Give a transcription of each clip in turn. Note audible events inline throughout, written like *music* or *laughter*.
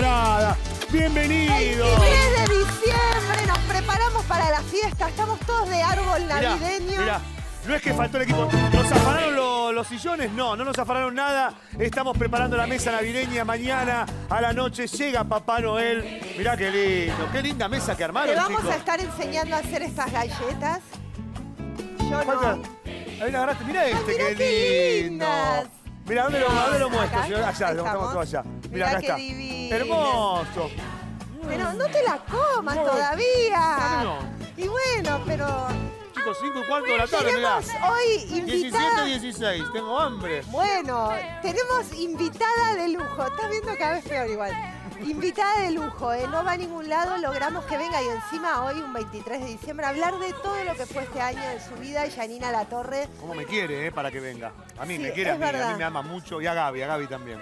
temporada. Bienvenido. 23 de diciembre, nos preparamos para la fiesta, estamos todos de árbol navideño. mirá, no es que faltó el equipo. ¿Nos afanaron lo- los sillones? No, no nos afanaron nada. Estamos preparando la mesa navideña. Mañana a la noche llega Papá Noel. Mirá qué lindo, qué linda mesa que armaron, Te vamos chicos. a estar enseñando a hacer estas galletas. Yo. Ahí la agarraste. Mirá este, mirá qué, qué lindo. lindas. Mirá, ¿dónde lo, dónde lo muestro, señor? Allá, lo mostramos todo allá. Mirá acá qué está. divinas. Hermoso. Pero no te la comas No. todavía. No. Y bueno, pero Chicos, 5 y cuarto de la tarde, mirá. tenemos hoy 17 invitada. 16, tengo hambre. Bueno, tenemos invitada de lujo. Estás viendo cada vez peor igual. Invitada de lujo, ¿eh? no va a ningún lado, logramos que venga y encima hoy, un 23 de diciembre, hablar de todo lo que fue este año de su vida. Yanina La Torre, ¿Cómo me quiere, eh, para que venga? A mí Sí, me quiere, a es mí, a mí me ama mucho y a Gaby, a Gaby también.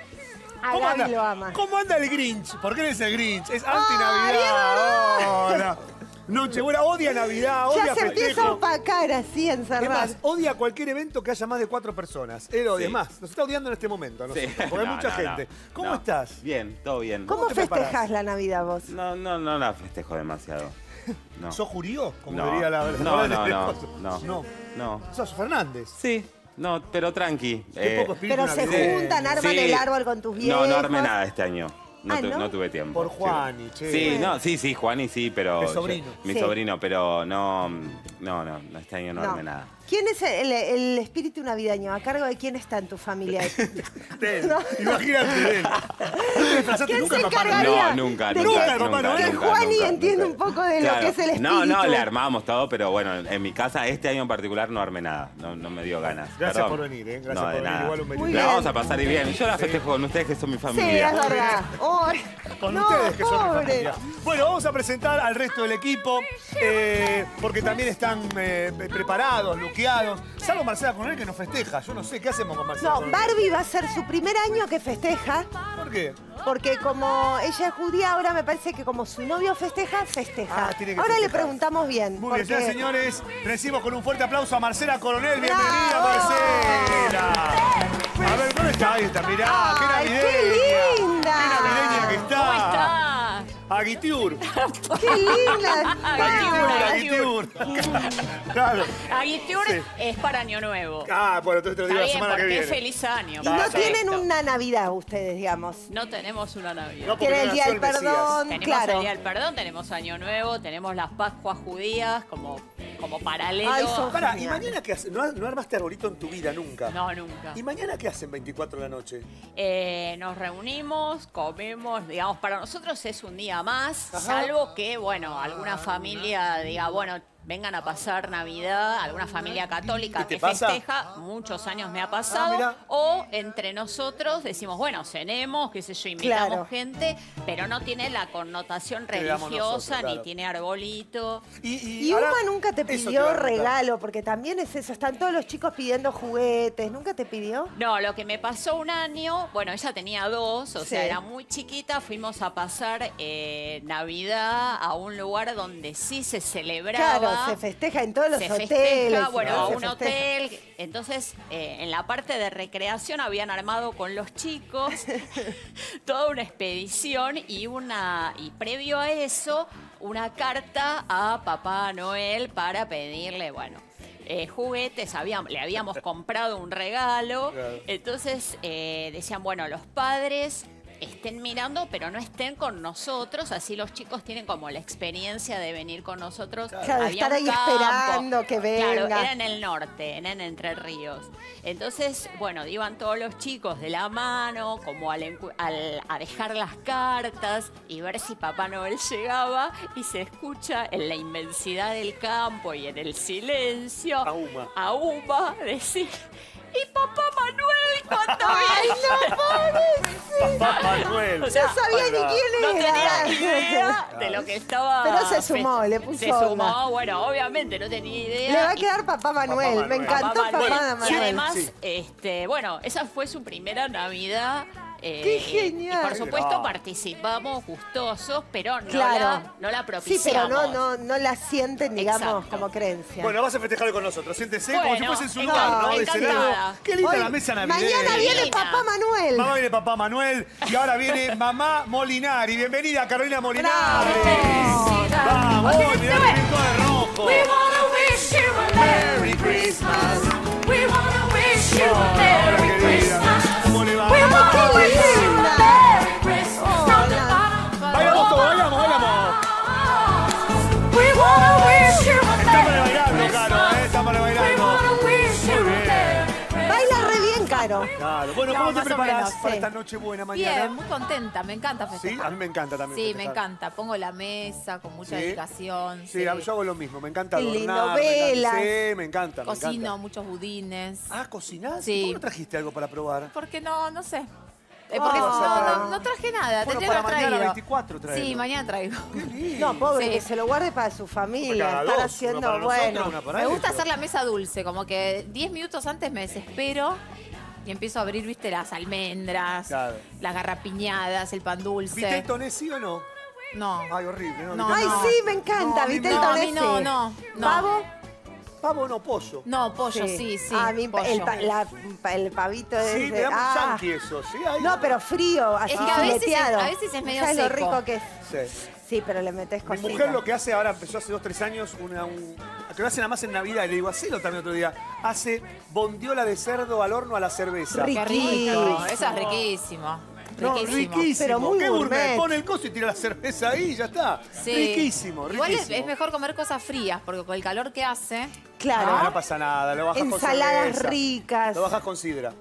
a ¿Cómo Gaby anda? lo ama. ¿Cómo anda el Grinch? ¿Por qué eres el Grinch? Es anti-Navidad. Hola. Nochebuena, odia Navidad, odia Ya se empieza a festejo. opacar así, Es encerrado. más, odia cualquier evento que haya más de cuatro personas. Él odia. Sí. Es más, nos está odiando en este momento, a Sí. nosotros, porque *laughs* hay No, mucha no, gente. no. ¿Cómo No. estás? Bien, todo bien. ¿Cómo festejas la Navidad vos? No, no, no la festejo demasiado. No. ¿Sos jurío? Como no. diría la no, no, no, no, No. no. Sos Fernández. Sí, no, pero tranqui. Qué Eh, poco Pero se juntan, arman sí. el árbol con tus viejos. No, no armé nada este año. No, Ah, tu- ¿no? no tuve tiempo. Por Sí. Juani, che. Sí, no, sí, sí, Juani sí, pero. El sobrino. Mi Sí. sobrino, pero no, no, no, no, este año no, No. armé nada. ¿Quién es el, el espíritu navideño? ¿A cargo de quién está en tu familia? *laughs* Imagínate. ¿No te disfrazaste ¿Quién nunca se encargaría? No, nunca, de nunca. que- que nunca, Juani nunca, entiende nunca. un poco de lo que es el espíritu. No, no, le armamos todo, pero bueno, en mi casa este año en particular no armé nada. No, no me dio ganas. Gracias Perdón. por venir, ¿eh? Gracias no, por venir. nada. Igual un Muy. La vamos a pasar y bien. Yo la festejo con ustedes que son mi Sí, familia. es verdad. Con no, ustedes que son mi pobre. familia. Bueno, vamos a presentar al resto del equipo, eh, porque también están eh, preparados, Salvo Marcela Coronel que nos festeja. Yo no sé, ¿qué hacemos con Marcela No, Coronel? Barbie va a ser su primer año que festeja, ¿Por qué? porque como ella es judía, ahora me parece que como su novio festeja, festeja. Ah, tiene que ahora le preguntamos bien. Muy bien, porque- señores, recibimos con un fuerte aplauso a Marcela Coronel. Bienvenida, ¡Bravo! Marcela. A ver, ¿dónde está? Ahí está, mirá, qué ¡Ay, navideña. qué linda! Qué navideña que está. ¿Cómo está? Aguitiur. *laughs* ¡Qué linda! Aguitiur, Aguitiur. Aguitiur. Claro. Aguitiur Sí. es para Año Nuevo. Ah, bueno, entonces te lo digo Está la bien, semana que porque viene. es feliz año. Y no perfecto. tienen una Navidad ustedes, digamos. No tenemos una Navidad. No, porque Tienen el Día nació del el Mesías. Perdón, tenemos claro. el Día del Perdón, tenemos Año Nuevo, tenemos las Pascuas judías como, como paralelo. Ay, son- Pará, ¿y mañana qué hacen? ¿No, no armaste arbolito en tu vida nunca? No, nunca. ¿Y mañana qué hacen 24 de la noche? Eh, nos reunimos, comemos, digamos, para nosotros es un día más, Ajá. salvo que, bueno, alguna familia diga, bueno, vengan a pasar Navidad, alguna familia ¿Y católica que pasa? festeja, muchos años me ha Ah, pasado, o entre nosotros decimos, bueno, cenemos, qué sé yo, invitamos Claro. gente, pero no tiene la connotación religiosa, nosotros, claro. ni tiene arbolito. Y, Y ahora- Uma nunca te pidió regalo, porque también es eso, están todos los chicos pidiendo juguetes, ¿nunca te pidió? No, lo que me pasó un año, bueno, ella tenía dos, o Sí. sea, era muy chiquita, fuimos a pasar eh, Navidad a un lugar donde sí se celebraba. Claro, se festeja en todos los se hoteles. festeja, bueno, se un festeja. hotel. Entonces, eh, en la parte de recreación habían armado con los chicos *laughs* toda una expedición y una y previo a eso una carta a Papá Noel para pedirle, bueno. eh, juguetes, habíamos, le habíamos comprado un regalo, entonces eh, decían, bueno, los padres estén mirando, pero no estén con nosotros, así los chicos tienen como la experiencia de venir con nosotros. Claro, Había estar ahí campo. esperando que Claro, venga. era en el norte, era en Entre Ríos. Entonces, bueno, iban todos los chicos de la mano, como al- a dejar las cartas y ver si Papá Noel llegaba y se escucha en la inmensidad del campo y en el silencio A Uma. a Uma decir, ¿y Papá Manuel cuándo ¡Ay, viene?". no, Papá Manuel. O sea, No sabía ni quién no era. tenía ni idea de lo que estaba. Pero se sumó, le puso Se onda. sumó, bueno, obviamente no tenía idea. Le va a quedar Papá Manuel. Manuel. Me encantó Papá Papá, Manuel. Manuel. Y además, sí. este, bueno, esa fue su primera Navidad Eh, ¡Qué genial! Y por supuesto No. participamos gustosos, pero no, Claro. la, no la Sí, propiciamos. pero no, no, no la sienten, digamos, Exacto. como creencia. Bueno, vas a festejar con nosotros. Siéntese como Bueno, si fuese en su encantada, lugar, ¿no? De encantada. lado. Qué linda Hoy- la mesa navideña. Mañana viene Divina. papá Manuel. Mamá viene papá Manuel y ahora viene *laughs* mamá Molinari. Bienvenida, Carolina Molinari. Vamos, mirá que viene de rojo. We wanna wish you a Merry Merry Christmas. We wanna wish you a Merry Claro. Bueno, No, ¿cómo te más o preparas menos, para sí. esta noche buena mañana? Bien, muy contenta, me encanta Sí, festejar. a mí me encanta también. Sí, me festejar. encanta. Pongo la mesa con mucha Sí. dedicación. Sí, sí. yo hago lo mismo. Me encanta Qué lindo, adornar. me encanta-. Sí, me encanta. me Cocino encanta. muchos budines. Ah, ¿cocinás? Sí. ¿Por qué no trajiste algo para probar? Porque no, no sé. Eh, porque Ah, no, no, no traje nada, Bueno, tendría para que haber mañana traído. 24 traelo. Sí, mañana traigo. *laughs* No, pobre, Sí. que se lo guarde para su familia. dos, una haciendo, para nosotros, bueno. una para Me gusta ellos. hacer la mesa dulce, como que 10 minutos antes me desespero y empiezo a abrir, viste, las almendras, Claro. las garrapiñadas, el pan dulce. ¿Viste el toné sí o no? No. Ay, horrible. No, No, Ay, no. sí, me encanta. No, ¿Viste no, el a mí tonese? no, no, no. ¿Pavo? Pavo no, pollo. No, pollo, sí, sí. A mí, pollo. el, pa- la- pa- el pavito Sí, ese. me da muy ah. yankee eso. Sí, ay, No, pero frío, así Es que a veces es- fileteado. a veces es medio ¿Sabes lo rico que es? Sí. Sí, pero le metes Mi cositas. mujer lo que hace ahora, empezó hace dos, tres años, una, un, que lo hace nada más en Navidad, y le digo, hacelo también otro día, hace bondiola de cerdo al horno a la cerveza. Qué rico. Eso es riquísimo. No, riquísimo. riquísimo. Pero muy Qué gourmet. Pone el coso y tira la cerveza ahí y ya está. Sí. Riquísimo, riquísimo. Igual es, es mejor comer cosas frías, porque con el calor que hace. Claro. No, no pasa nada, lo bajas Ensaladas con cerveza. ricas. Lo bajas con sidra.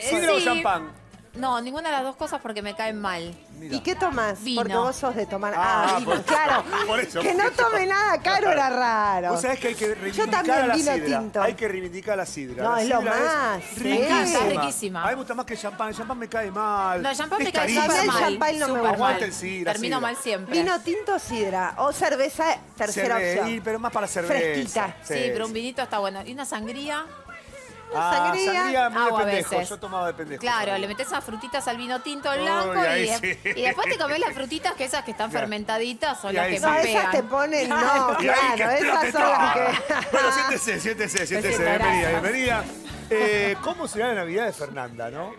¿Sidra o sí. champán? No, ninguna de las dos cosas porque me caen mal. Mira. ¿Y qué tomás? Vino. Porque vos sos de tomar. Ah, Ah, vino, por- claro. *laughs* por eso, que por no eso. tome nada caro era *laughs* raro. Vos sabés que hay que reivindicar también a la vino sidra. tinto. Hay que reivindicar la sidra. No, La es lo sidra más, sí. riquísima. Está riquísima. A mí me gusta más que el champán. El champán me cae mal. No, el champán me cae mí el mal. champán no me gusta. Mal. el sí, Termino sidra. mal siempre. Vino tinto sidra o cerveza, tercera Cerve- opción. y- pero más para cerveza. Fresquita. Sí, pero un vinito está bueno. Y una sangría. Ah, sangría. sangría muy Agua a de pendejo. veces. Yo tomaba de pendejo. Claro, le metes esas frutitas al vino tinto blanco y, ahí de- sí. y después te comes las frutitas que esas que están Claro. fermentaditas son Y las ahí que sí. No, más esas pegan. te ponen, no, Y ahí claro, esas explote son las todo. que... Bueno, siéntese, siéntese, siéntese. Besito, Bienvenida, gracias. bienvenida. Eh, ¿Cómo será la Navidad de Fernanda, no?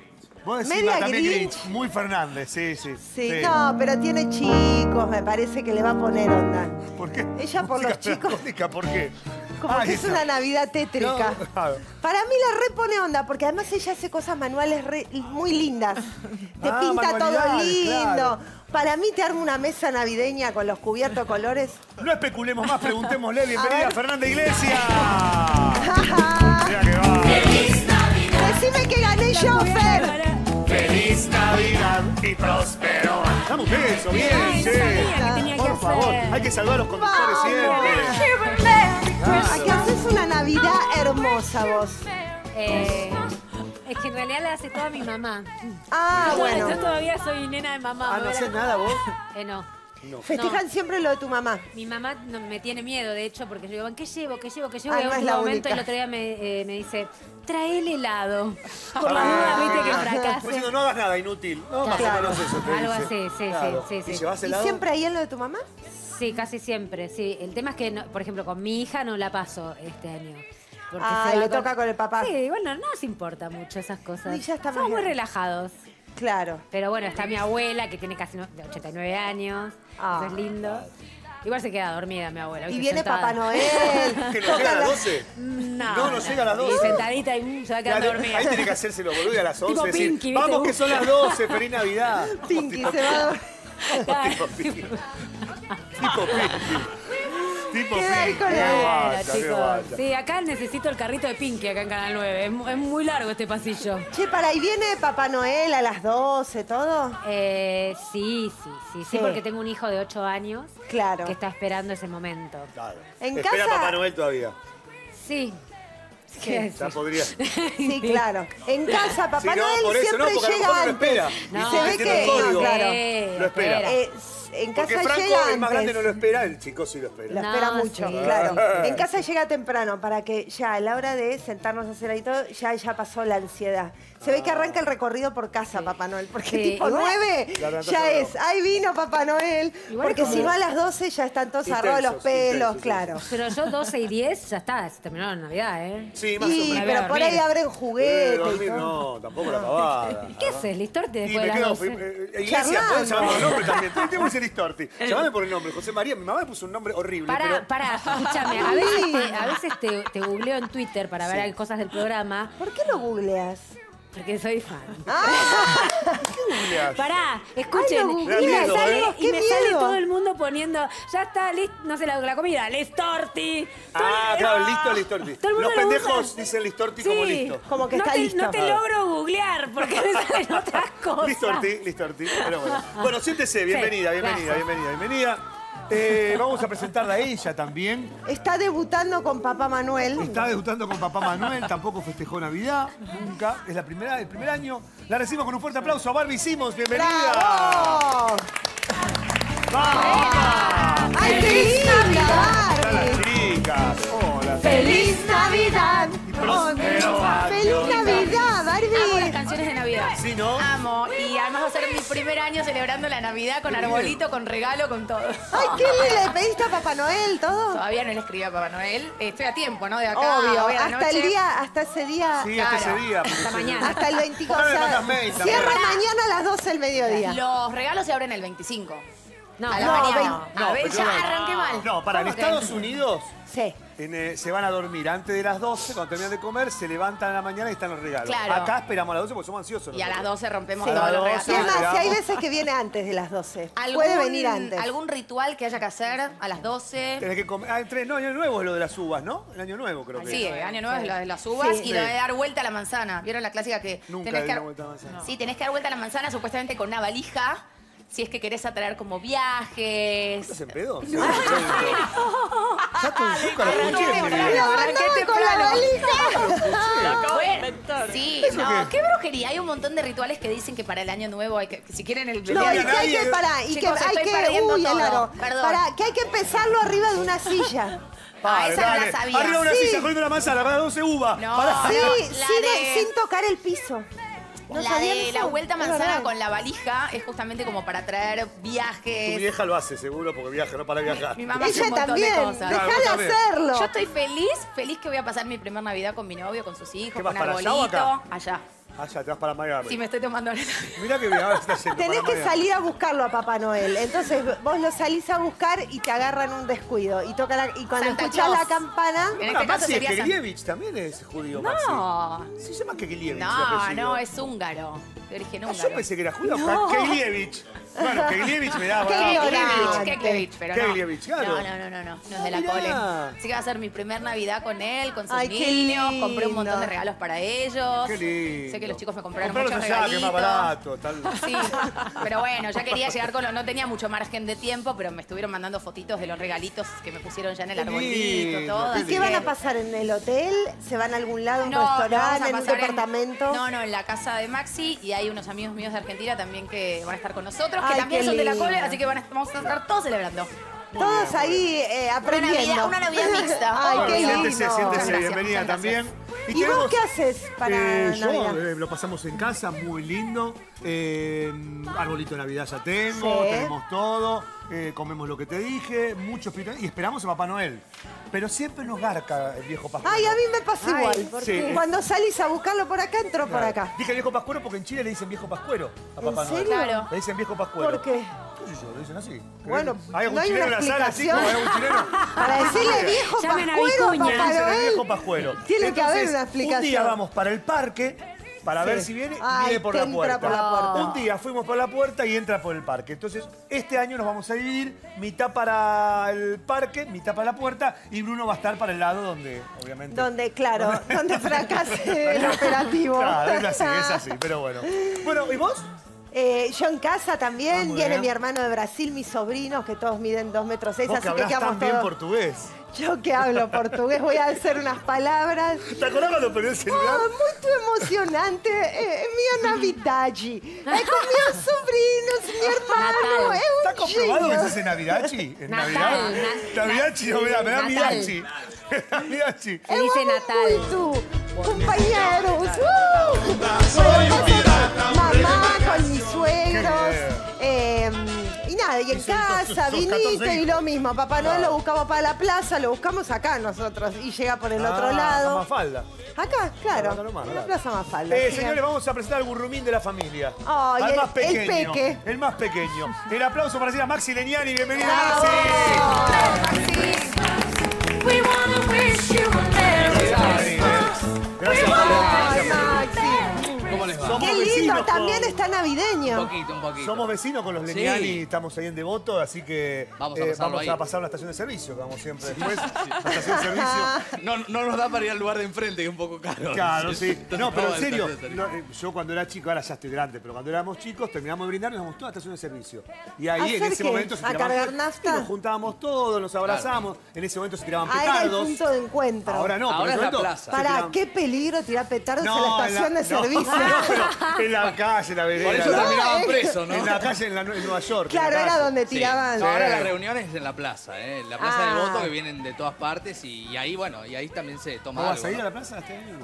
Vos decís Media también Grinch. Grinch. Muy Fernández, sí, sí. Sí, no, pero tiene chicos, me parece que le va a poner onda. ¿Por qué? Ella por los chicos. ¿Por qué? Como Ah, que es una Navidad tétrica. No, claro. Para mí la repone onda, porque además ella hace cosas manuales re- muy lindas. Te Ah, pinta todo lindo. claro. Para mí te arma una mesa navideña con los cubiertos colores. No especulemos más, preguntémosle. *laughs* A Bienvenida, ver. Fernanda Iglesias. *laughs* Mira que va. Decime que gané yo, Fer. Feliz Navidad y próspero. Beso, bien, que Por favor, hay que saludar a los conductores siempre. Aquí haces una Navidad hermosa vos. Eh, es que en realidad la hace toda mi mamá. Ah, Yo- bueno. Yo *laughs* todavía soy nena de mamá. Ah, no haces nada vos. Eh, no. No. Festejan siempre lo de tu mamá. Mi mamá no- me tiene miedo, de hecho, porque yo digo, ¿qué llevo? ¿Qué llevo? ¿Qué llevo? Ah, y momento única. el otro día me, eh, me dice, trae el helado. *laughs* Por la Ah. duda, viste, que Como fracase. diciendo, no hagas nada, inútil. No, más Claro. o menos eso te Algo dice. así, sí, sí, Claro. sí, sí. ¿Y siempre ahí en lo de tu mamá? Sí, casi siempre, sí. El tema es que, no- por ejemplo, con mi hija no la paso este año. Porque Ah, se le toca con el papá. Sí, bueno, no nos importa mucho esas cosas. Y ya Somos muy relajados. Claro. Pero bueno, está mi abuela, que tiene casi no- 89 años. Ah. Eso es lindo. Igual se queda dormida mi abuela. Y viene sentada. Papá Noel. *laughs* ¿Que no toca llega a las la- 12? No, No, no llega a las Y 12. sentadita y mm, se va quedando Claro, dormida. Ahí tiene que hacerse los boludos a las 11. Tipo decir, Pinky. Vamos que son las 12, feliz Navidad. Pinky se va a dormir. *laughs* Tipo Pinky. Tipo Pinky. Tipo guacha. Sí, acá necesito el carrito de Pinky acá en Canal 9. Es, mu- es muy largo este pasillo. Che, para ahí viene Papá Noel a las 12, todo. Eh, sí, sí, sí, sí, Sí. porque tengo un hijo de 8 años Claro. que está esperando ese momento. Claro. En Espera casa- Papá Noel todavía. Sí. ¿Qué Ya podría. Sí, claro. En casa, Papá Sí, no, Noel por eso, siempre no, llega antes. No, se ve que no, claro. Lo espera. Eh, en casa Porque Franco, llega el más grande, no lo espera, el chico sí lo espera. Lo No, espera mucho, sí. claro. *laughs* En casa llega temprano para que ya a la hora de sentarnos a hacer ahí todo, ya, ya pasó la ansiedad. Se ve que arranca el recorrido por casa, Papá Noel, porque Sí, tipo igual- 9 Claro, ya es, ahí vino Papá Noel, Igual porque como- si no a las 12 ya están todos agarrados los Intensos, pelos, intensos, claro. Pero yo 12 y 10 ya está, se terminó la Navidad, ¿eh? Sí, más o Y, menos. pero por ahí abren Eh, juguetes y dormir todo. no, tampoco la pavada. *laughs* ¿Qué haces, Listorte, Y después me de quedo, las fui- 12? eh, eh, Iglesia, Charlando. ¿puedes llamarme por nombre también? Tengo que decir Listorti. *laughs* Llamame por el nombre, José María. Mi mamá me puso un nombre horrible, Para, pero... para, escúchame, a veces, te, a veces te, te googleo en Twitter para ver cosas del programa, ¿Por qué lo googleas? Porque soy fan. *laughs* googleás? Pará, escuchen, Ay, y me sale, ¿eh? y ¡Qué me miedo! sale todo el mundo poniendo, ya está, lis- no sé, la, la comida, listorti. Ah, claro, listo, Listorti. Todo el mundo Los lo pendejos usa. dicen Listorti como listo. Como que no está te, listo. No te logro googlear porque me salen otras *laughs* cosas. Listorti, Listorti. Pero bueno. Bueno, siéntese, bienvenida, Sí, bienvenida, gracias. bienvenida, bienvenida. Eh, vamos a presentarla a ella también. Está debutando con Papá Manuel. Está debutando con Papá Manuel, tampoco festejó Navidad, nunca. Es la primera, el primer año. La recibimos con un fuerte aplauso a Barbie Simons, bienvenida. ¡Bravo! ¡Vamos! ¡Ay, qué linda, Hola Barbie! chicas, hola. ¡Feliz Navidad! ¡Feliz Navidad, Barbie! Sí, ¿no? Amo. Y además va a ser mi primer año celebrando la Navidad con arbolito, con regalo, con todo. ¡Ay, qué lindo! ¿Le pediste a Papá Noel todo? Todavía no le escribí a Papá Noel. Estoy a tiempo, ¿no? De acá. Obvio, a la hasta noche. el día, hasta ese día, Sí, hasta Claro. ese día. Hasta mañana. hasta el 24. Póngale o sea, también. cierra mañana a las 12 del mediodía. Los regalos se abren el 25. No, a la no, mañana. vein- a ver, pero ya no. arranqué mal. No, para, en ¿Cómo que? Estados Unidos Sí. En, eh, se van a dormir antes de las 12, cuando terminan de comer, se levantan a la mañana y están los regalos. Claro. Acá esperamos a las 12 porque somos ansiosos. Y a las nosotros. 12 rompemos Sí. todos los las Y 12. es regalos. más, si hay veces que viene antes de las 12. ¿Algún- Puede venir antes. ¿Algún ritual que haya que hacer a las 12? Tenés que comer. Ah, el tres- no, año nuevo es lo de las uvas, ¿no? El año nuevo creo que Sí, es. año nuevo es lo de las uvas Sí. y lo de dar vuelta a la manzana. ¿Vieron la clásica que Nunca tenés di que la dar vuelta a la manzana. Sí, tenés que dar vuelta a la manzana supuestamente con una valija. Si es que querés atraer como viajes. ¿Estás en pedo? *laughs* Con la. Bueno, sí, no, qué? brujería. Hay un montón de rituales que dicen que para el año nuevo hay que, si quieren el No, y que hay que parar, y que hay que, uy, el todo. aro. Perdón. Pará, que hay que pesarlo arriba de una *laughs* silla. Ah, esa no dale. la sabía. Arriba una Sí. silla, comiendo una manzana, para 12 uvas. No. Pará. Sí, la sin, de- sin tocar el piso. ¿No la de eso? la vuelta a manzana con la valija es justamente como para traer Tu viajes. vieja lo hace seguro porque viaja, no para viajar. Mi mamá hace Ella un montón también. de cosas. Vos de también. hacerlo. Yo estoy feliz, feliz que voy a pasar mi primer Navidad con mi novio, con sus hijos, ¿Qué con vas, para allá arbolito. o acá? Allá. Te vas para Miami. Sí, me estoy tomando ahora. Mirá que bien, ahora yendo Tenés para que Miami. salir a buscarlo a Papá Noel. Entonces vos lo salís a buscar y te agarran un descuido. Y, toca la- y cuando Santa escuchás Claus. la campana, En este caso Maxi sería San- Kegelievich también es judío, Maxi. No. Se llama Kegelievich. de No, apellido. no, es húngaro. De origen Ah, húngaro. yo pensé que era judío. Kegelievich. Bueno, Kegelievich me da. Keglevich, Keglevich, pero no. Claro. No, no, no, no, no, no es de la cole. Así que va a ser mi primer Navidad con él, con sus Ay, qué niños. Compré un montón de regalos para ellos. Qué lindo. Sé que los chicos me compraron muchos allá, que es regalitos. más barato. Tal. Sí, pero bueno, ya quería llegar con lo, no tenía mucho margen de tiempo, pero me estuvieron mandando fotitos de los regalitos que me pusieron ya en el arbolito, lindo, todo. qué ¿y qué van a pasar en el hotel? ¿Se van a algún lado, un No, restaurante, a en un departamento? No, no, en la casa de Maxi y hay unos amigos míos de Argentina también que van a estar con nosotros, que Ay, también qué son de la lindo. cole, así que van a- vamos a estar todos celebrando. Todos ahí eh, aprendiendo. Navidad- una Navidad mixta. Ay, Bueno, qué lindo. siéntese, siéntese, Muchas gracias, bienvenida muchas también. ¿Y vos qué haces para Eh, yo Navidad? eh, lo pasamos en casa, muy lindo. Eh, arbolito de Navidad ya tengo, Sí. tenemos todo. eh, comemos lo que te dije, muchos y esperamos a Papá Noel. Pero siempre nos garca el viejo Pascuero. Ay, a mí me pasa Ay, igual. Sí. cuando salís a buscarlo por acá, entro por Claro. acá. Dije viejo Pascuero porque en Chile le dicen viejo Pascuero a Papá ¿En Noel. serio? Claro. Le dicen viejo Pascuero. ¿Por qué? ¿Qué sé yo? ¿Lo dicen así? Bueno, ¿Hay algún no hay chileno una en la sala, explicación. chicos? ¿Hay algún chileno? Para decirle viejo pascuero. Papá Noel. viejo Pascuero. Tiene que haber una Un explicación. día vamos para el parque para Sí. ver si viene, Ay, viene por la, puerta. por la puerta. Un día fuimos por la puerta y entra por el parque. Entonces, este año nos vamos a dividir, mitad para el parque, mitad para la puerta, y Bruno va a estar para el lado donde, obviamente. Donde, claro, donde *laughs* fracase el operativo. Claro, es así, es así, pero bueno. Bueno, ¿y vos? Eh, yo en casa Ah, también, muy viene bien. mi hermano de Brasil, mis sobrinos, que todos miden dos metros seis, Vos así que que hablás tan bien todos. portugués. Yo que hablo portugués voy a hacer unas palabras. ¿Te acordás cuando perdió el celular? Oh, muito emocionante. É, é minha Navidade. É com meus sobrinhos, meu irmão. É um ¿Está comprobado que se hace Navidachi? ¿En Natal, Navidad? na- Navidachi, no, me da, me da Natal. Midachi. Midachi. *laughs* Se dice Natal. Muito, compañeros. Uh! Bueno, Mamá con mis suegros. Y nada, y en Son- casa, son 14 vinito y lo mismo. Papá Noel Claro. lo buscamos para la plaza, lo buscamos acá nosotros. Y llega por el otro Ah, lado. Mafalda. Acá, claro. Acá nomás, en la claro. Plaza Mafalda. Eh, señores, vamos a presentar al burrumín de la familia. Al el- más el pequeño. peque. El más pequeño. El aplauso para decir a Maxi Leniani. Bienvenido. Maxi. We wanna wish you a Merry Christmas. Gracias, vecinos también con- está Un navideño. poquito, un poquito. Somos vecinos con los Sí. Leniani, estamos ahí en Devoto, así que eh, Vamos a vamos a pasar a la estación de servicio, que vamos siempre después. La estación de servicio. *laughs* No, no nos da para ir al lugar de enfrente, que es un poco caro. Claro, sí. Entonces, *laughs* No, pero en vamos a serio, no, eh, yo cuando era chico, ahora ya estoy grande, pero cuando éramos chicos terminábamos de brindar y nos íbamos toda a la estación de servicio. Y ahí en ¿Hacer ese qué? momento se ¿A tiraban- cargar nafta? y Nos juntábamos todos, nos abrazamos, en ese momento se tiraban Ah, era el petardos. punto de encuentro. Ahora no, Ahora pero en es ese la momento plaza. se Para, tiraban- qué peligro tirar petardos No, en la estación la- de no, *laughs* servicio. En la calle, en la vereda. Por eso ¿no? terminaban eh. presos, ¿no? En la calle en, la- en Nueva York. en la Claro, era calle. donde Sí. tiraban. No, ahora Sí. las reuniones es en la plaza, ¿eh? La plaza Ah. del voto que vienen de todas partes y, y ahí, bueno, y ahí también se toma ¿Vos vas algo. a ir ¿no? a la plaza este año?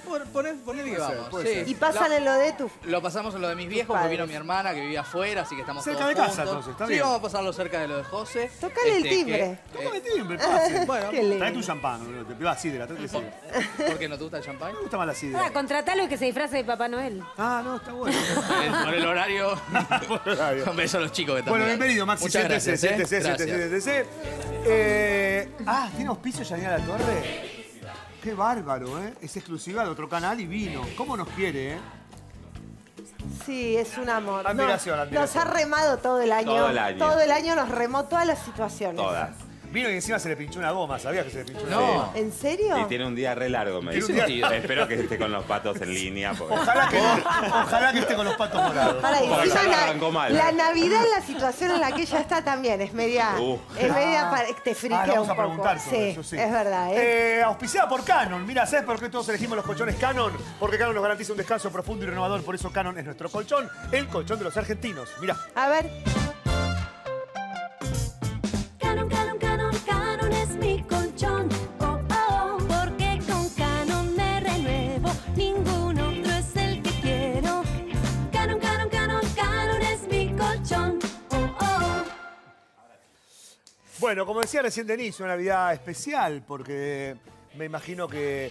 Por, poner, poner que vamos. puede sí. ser. Y en lo de tu. Lo pasamos en lo de mis viejos, padres. porque vino mi hermana que vivía afuera, así que estamos Cerca todos de casa, juntos. entonces, está sí, bien. vamos a pasarlo cerca de lo de José. Tocale el que, timbre. eh, Tómame timbre, pase. *laughs* bueno, Qué lindo. Traete un champán, boludo. te pido sidra, traete sidra. ¿por qué no te gusta el champán? Me gusta más la Ah, sidra. contratalo y que se disfrace de Papá Noel. Ah, no, está bueno. El- por el horario. Un *laughs* beso a los chicos que están Bueno, bienvenido, Maxi. Muchas Siéntese, gracias, ¿eh? siéntese, Gracias. siéntese, siéntese. Eh, ah, ¿tiene auspicio Yanina La Torre? Qué bárbaro, ¿eh? Es exclusiva de otro canal y vino. ¿Cómo nos quiere, eh? Sí, es un amor. Admiración, No, admiración. Nos ha remado todo el año. Todo el año. Todo el año nos remó todas las situaciones. Todas. Vino y encima se le pinchó una goma. ¿Sabías que se le pinchó una No. goma? ¿En serio? Y tiene un día re largo, me Tiene dice. día- Espero que esté con los patos en línea. porque- Ojalá que, ojalá que esté con los patos morados. Para, Porque encima ya la, arrancó mal. la Navidad, la situación en la que ella está también es media. Uh. Es media para, te friquea Ah, le vamos un a poco. preguntar sobre sí, eso, sí. es verdad, ¿eh? Eh, auspiciada por Canon. Mira, ¿sabes por qué todos elegimos los colchones Canon? Porque Canon nos garantiza un descanso profundo y renovador. Por eso Canon es nuestro colchón, el colchón de los argentinos. Mira. A ver, Bueno, como decía recién Denise, una Navidad especial porque me imagino que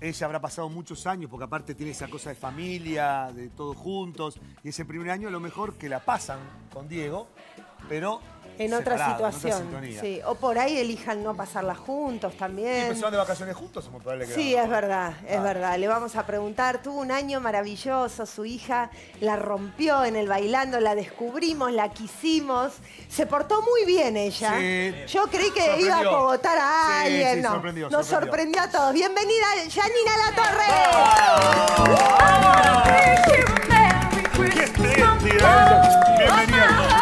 ella habrá pasado muchos años, porque aparte tiene esa cosa de familia, de todos juntos, y ese primer año a lo mejor que la pasan con Diego, pero en otra separado, en otra situación. sí. O por ahí elijan no pasarla juntos también. pues se van de vacaciones juntos, es muy probable que Sí, es verdad, es Ah. verdad. Le vamos a preguntar, tuvo un año maravilloso, su hija la rompió en el bailando, la descubrimos, la quisimos, se portó muy bien ella. Sí. Yo creí que Sorprendió. iba a cogotar a Sí, alguien, sí, no. sorprendió, Nos sorprendió. sorprendió a todos. Bienvenida, Janina La Torre. ¡Qué espléndida! Bienvenida,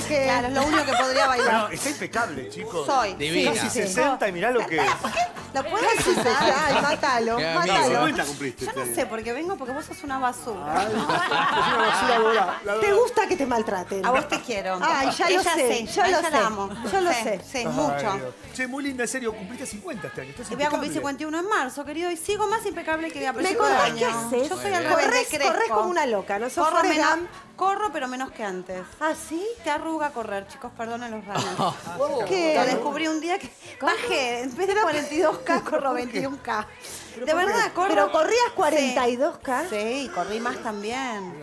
Porque *laughs* Claro, es lo único que podría No, bailar. está impecable, chicos. Soy. Divina. Casi 60 y mirá lo que es. *laughs* ¿Lo puedes asustar? Ay, mátalo, Qué amigo. mátalo. 50 cumpliste. Yo no este sé, año. porque vengo porque vos sos una basura. Ay, *laughs* es una basura la ¿Te gusta que te maltraten? A vos te quiero. Ay, ya lo Ella sé, sí, yo a lo ella sé, la amo. yo lo Sí, sé. Sí, Ay, mucho. Dios. Che, muy linda, en serio, cumpliste 50 este año. Estás Y voy a cumplir impecable. 51 en marzo, querido, y sigo más impecable que a ¿Me principio de contás qué año. haces? Yo soy al revés, Corres, decrezco. corres como una loca, ¿no? Sos Corro, Forrest menos, Gump. corro, pero menos que antes. ¿Ah, sí? Te arruga correr, chicos, perdonen los *laughs* runners. ¿Qué? Lo descubrí un día que bajé, en vez de 42K, corro 21K. De verdad, corro. ¿Pero corrías Sí. 42K? Sí, corrí más también.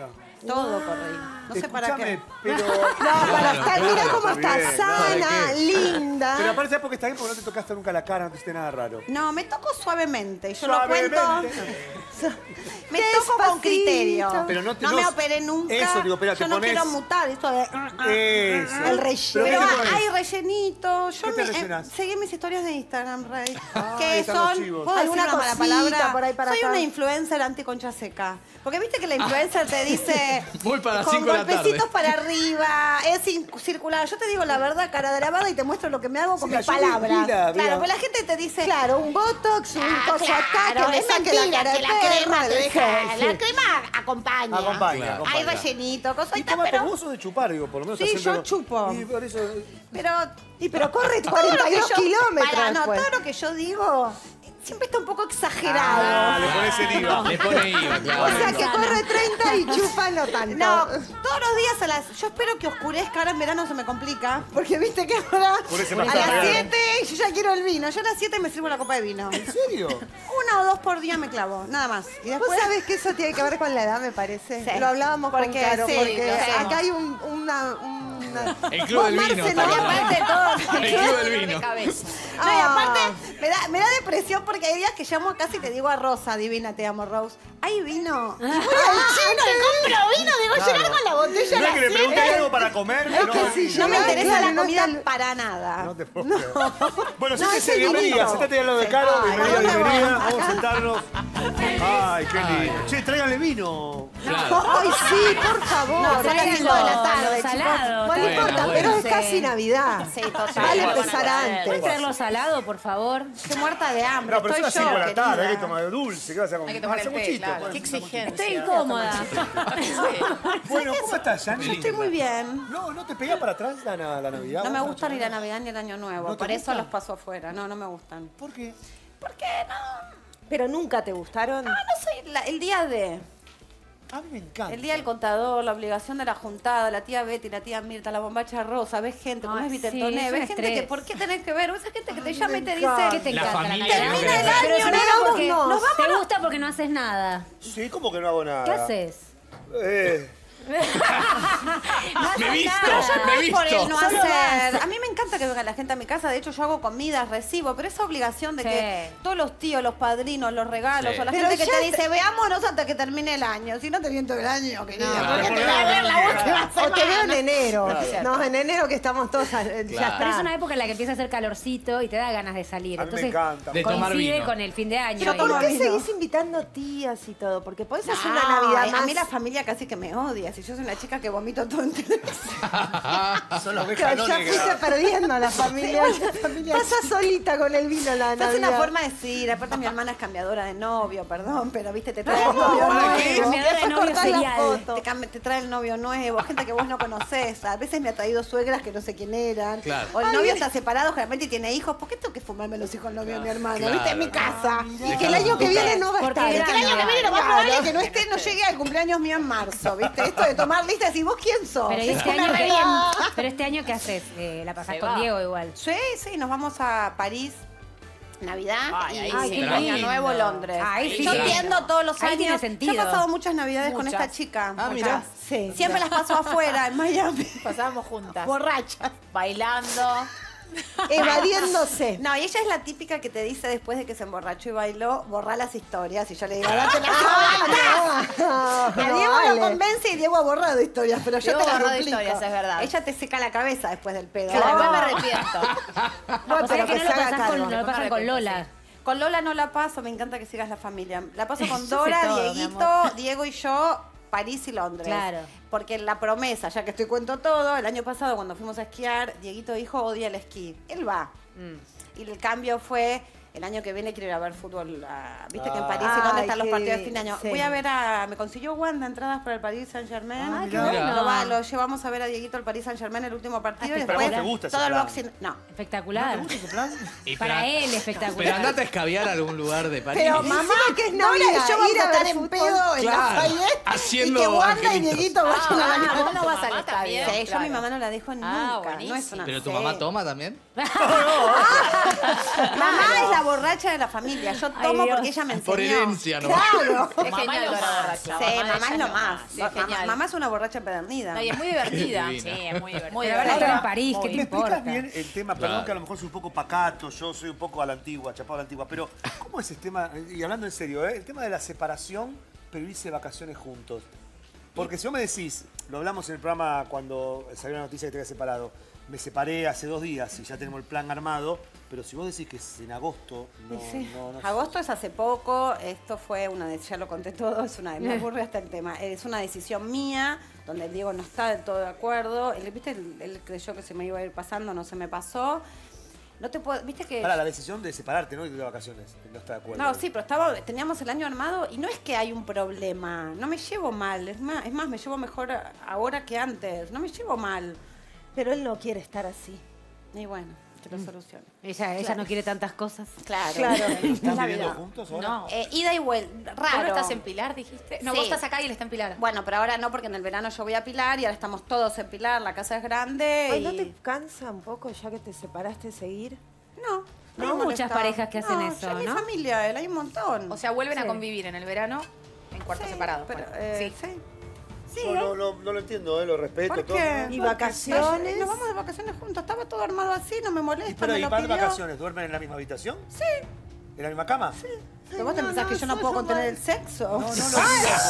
Todo corrí. No sé para qué. Pero... *laughs* No, para estar, mira cómo está Bien, sana, linda. Pero aparte, ¿sabes por qué está bien? Porque no te tocaste nunca la cara, no te hiciste nada raro. No, me toco suavemente. Yo Suavemente. lo cuento. Me toco con criterio. Pero no te- me no- operé nunca. Eso, digo, espera, Yo te no pones- quiero mutar. Esto de... Eso. El relleno. ¿Pero Pero hay rellenito. Yo ¿Qué te me, eh, seguí mis historias de Instagram, Rey. Que son. ¿Puedo decir una mala palabra? por ahí para Soy acá. una influencer anti-concha seca. Porque viste que la influencer te dice. *laughs* Muy para las con cinco de la tarde. golpecitos para arriba, es circular. Yo te digo la verdad, cara de lavada, y te muestro lo que me hago con Sí, mis palabras. la- vi claro, la- pero la gente te dice. Claro, un botox, un Ah, coso acá, claro, que me es saque la mentira cara que de la perra, crema te deja. sí. La crema acompaña. Acompaña, acompaña. Hay rellenito, Y cositas, toma, pero. vos sos de chupar, digo, por lo menos. Sí, yo haciendo- chupo. Y por eso... Pero. Y pero corre lo que 42 yo- kilómetros Para, no, todo lo que yo digo siempre está un poco exagerado. Ah, le pones el IVA. Le pone IVA, claro. O sea que corre 30 y *laughs* chupa no tanto. No, todos los días a las. Yo espero que oscurezca, ahora en verano se me complica. Porque viste que ahora. Oscurece A las tarde. 7 yo ya quiero el vino. Yo a las 7 me sirvo la copa de vino. ¿En serio? Una o dos por día me clavo, nada más. Y Vos después. sabés que eso tiene que ver con la edad, me parece. Sí. Lo hablábamos con Porque Caro, sí, porque lo acá hay un, una, *laughs* El club del vino. Marce, está no, bien. aparte de todo. El club del de vino. No, y Ah. aparte me da, me da depresión porque hay días que llamo a casa y te digo a Rosa, divina, te amo, Rose. ¿Hay vino? Y voy al chino y compro *laughs* vino. Digo, llegar con la botella No que le pregunté algo para comer, Es no, que si sí, No me interesa claro, la no comida está- para nada. No te puedo creer. Bueno, No, siéntese, ese bienvenida. Sentate al lado de Caro, bienvenida, ¿dónde bienvenida. Vamos a sentarnos. Ay, qué lindo. Che, tráiganle vino. Claro. Ay, sí, por favor. No, son las cinco de la tarde, salado. Bueno, no importa, bueno. pero es Sí. casi Navidad. Sí, total. Vale Bueno, empezar bueno, antes. ¿Puedes traerlo salado, por favor? Estoy muerta de hambre. No, pero son Estoy las 5 yo, de la tarde, hay que querida. tomar dulce. ¿Qué vas a comer? Hay que tomar el té, Sanguchito, claro. pues. Qué exigencia. Estoy incómoda. *laughs* Bueno, ¿cómo estás, Yani? Yo estoy muy bien. No, ¿no te pega para atrás la, la Navidad? No me vos, gusta ni la Navidad ni el Año Nuevo. ¿No te Por eso los paso afuera. No, no me gustan. ¿Por qué? ¿Por qué no? Pero nunca te gustaron. No, no soy la- el día de. A mí me encanta. El día del contador, la obligación de la juntada, la tía Betty, la tía Mirta, la bombacha rosa, ves gente, Ay, como es sí, Vitertoné, es ves un gente estrés. que, ¿por qué tenés que ver? Esa gente que te llama y te dice, ¿Qué te La encanta familia Navidad? Termina el año, una no, época porque vámonos. Nos te gusta porque no haces nada. Sí, ¿cómo que no hago nada? ¿Qué haces? Eh, Me he visto, Pero no me he es por visto. el no hacer. A mí me encanta que venga la gente a mi casa. De hecho, yo hago comidas, recibo, pero esa obligación de Sí. que todos los tíos, los padrinos, los regalos, Sí. o la Pero gente que te dice, veámonos hasta que termine el año. Si no te viento el año, querida. porque te voy a ver la última O te veo en enero. No, en enero que estamos todos. a- Ya Claro. Pero es está. una época en la que empieza a hacer calorcito y te da ganas de salir. A mí me Entonces encanta. De tomar coincide vino. con el fin de año. Tomo ¿Por qué seguís invitando tías y todo? Porque podés hacer una No, Navidad a más. mí la familia casi que me odia. Si yo soy una chica que vomito todo en televisión. *laughs* Son Claro, ovejas ya fuiste perdiendo a *laughs* la familia. Pasa solita con el vino la Es Navidad. una forma de decir. Aparte, mi hermana es cambiadora de novio, perdón, pero viste, te trae el No, novio ¿para nuevo. Cambiadora de novio la serial. Te, trae el novio nuevo, gente que vos no conocés. A veces me ha traído suegras que no sé quién eran. Claro. O el novio está separado, generalmente y tiene hijos. ¿Por qué tengo que fumarme los hijos del novio de mi hermano? Claro. ¿Viste? En mi casa. Y que el año que viene no va a Porque estar. era- Que el año que viene lo más probable es que no esté, no llegue al cumpleaños mío en marzo, ¿viste? Esto *laughs* de tomar listas y vos quién sos. Pero, ¿y Es este año regla. pero este año, ¿qué haces? Eh, ¿La pasás Se con va. Diego igual? Sí, sí, nos vamos a París. Navidad Ay, ahí y sí. Año lindo. Nuevo Londres. Ahí sí. Yo entiendo todos los Ahí años. tiene Yo sentido. he pasado muchas navidades con esta chica. Ah, mira. Sí. Siempre las paso afuera, en Miami. Pasábamos juntas. Borrachas. Bailando. *laughs* Evadiéndose. No, y ella es la típica que te dice después de que se emborrachó y bailó, borra las historias. Y yo le digo, date la Ah, no, Diego vale. lo convence y Diego ha borrado historias, pero yo Diego te duplico. historias, es verdad. Ella te seca la cabeza después del pedo. Que después me Ah. arrepiento. No, o sea pero que que no se lo haga pasás con, lo pasan con Lola. Con Lola no la paso, me encanta que sigas la familia. La paso con *laughs* Dora, todo, Dieguito. Diego y yo, París y Londres. Claro. Porque la promesa, ya que estoy cuento todo, el año pasado cuando fuimos a esquiar, Dieguito hijo odia el esquí. Él va. Mm. Y el cambio fue, el año que viene quiero ir a ver fútbol. a- Viste que en Ah. París y Londres Ay, están los qué partidos de fin de año. sí. Voy a ver a... Me consiguió Wanda entradas para el París Saint Germain. Ah, qué mirá. bueno. Lo, va- lo llevamos a ver a Dieguito al París Saint Germain el último partido y Ah, después vos te gusta ese todo el plan. boxing. No. Espectacular. Y Para pero- él, espectacular. Pero andate a escabiar a algún lugar de París. Pero mamá, que es y Navidad, yo vamos ir a estar en pedo en Lafayette haciendo y que Wanda y. Dieguito vayan a la Ah, vos no vas al estadio. yo a mi mamá no la dejo Ah, nunca. no es buenísimo. una ¿Pero tu mamá toma también? *laughs* *laughs* Mamá es la la borracha de la familia. Yo tomo porque ella me enseñó. Por herencia, *laughs* ¿no? Claro. Es genial lo la más. borracha. Sí, mamá mamá es lo es lo más. Sí, Mamá- genial. Mamá es una borracha empedernida. No, y es muy divertida. Sí, es muy divertido. Muy Ahora divertida. en París, ¿qué ¿Me te importa? bien el tema? Perdón Claro. que a lo mejor soy un poco pacato, yo soy un poco a la antigua, chapado a la antigua, pero ¿cómo es el tema, y hablando en serio, ¿eh? el tema de la separación, pero irse de vacaciones juntos? Porque si vos me decís, lo hablamos en el programa cuando salió la noticia que te había separado, me separé hace dos días y ya tenemos el plan armado, pero si vos decís que es en agosto, no, Sí. no, no- Agosto es hace poco, esto fue una de, ya lo conté todo, es una Eh. me *laughs* aburre hasta el tema. Es una decisión mía, donde el Diego no está del todo de acuerdo. Él, ¿viste? Él, él creyó que se me iba a ir pasando, no se me pasó. No te puedo, viste que. Para la decisión de separarte, ¿no? Y de vacaciones, no está de acuerdo. No, sí, pero estaba, teníamos el año armado y no es que hay un problema, no me llevo mal, es más, es más, me llevo mejor ahora que antes, no me llevo mal. Pero él no quiere estar así. Y bueno, que Mm. lo solucione. Ella, ella no quiere tantas cosas. Claro, Claro. es ¿Están la viviendo vida. juntos ahora? No. Eh, ida y vuelta, ¿Vos raro. no estás en Pilar, dijiste? No, Sí. vos estás acá y él está en Pilar. Bueno, pero ahora no, porque en el verano yo voy a Pilar y ahora estamos todos en Pilar, la casa es grande. Ay, y... ¿no te cansa un poco ya que te separaste seguir? No. Hay me muchas molesta. parejas que hacen No, eso, ya mi ¿no? familia, él, hay un montón. O sea, vuelven a Sí. convivir en el verano en cuartos Sí, separados. Pero, Bueno, eh, sí. sí. Sí, No, no, no, no lo entiendo, ¿eh? lo respeto. ¿Por todo, qué? ¿no? ¿Y vacaciones? Nos vamos de vacaciones juntos. Estaba todo armado así, no me molesta. ¿Y pero me y lo van de pidió. vacaciones? ¿Duermen en la misma habitación? Sí. ¿En la misma cama? Sí. Pero vos te pensás no, que yo no puedo contener mal- el sexo. No, no lo digo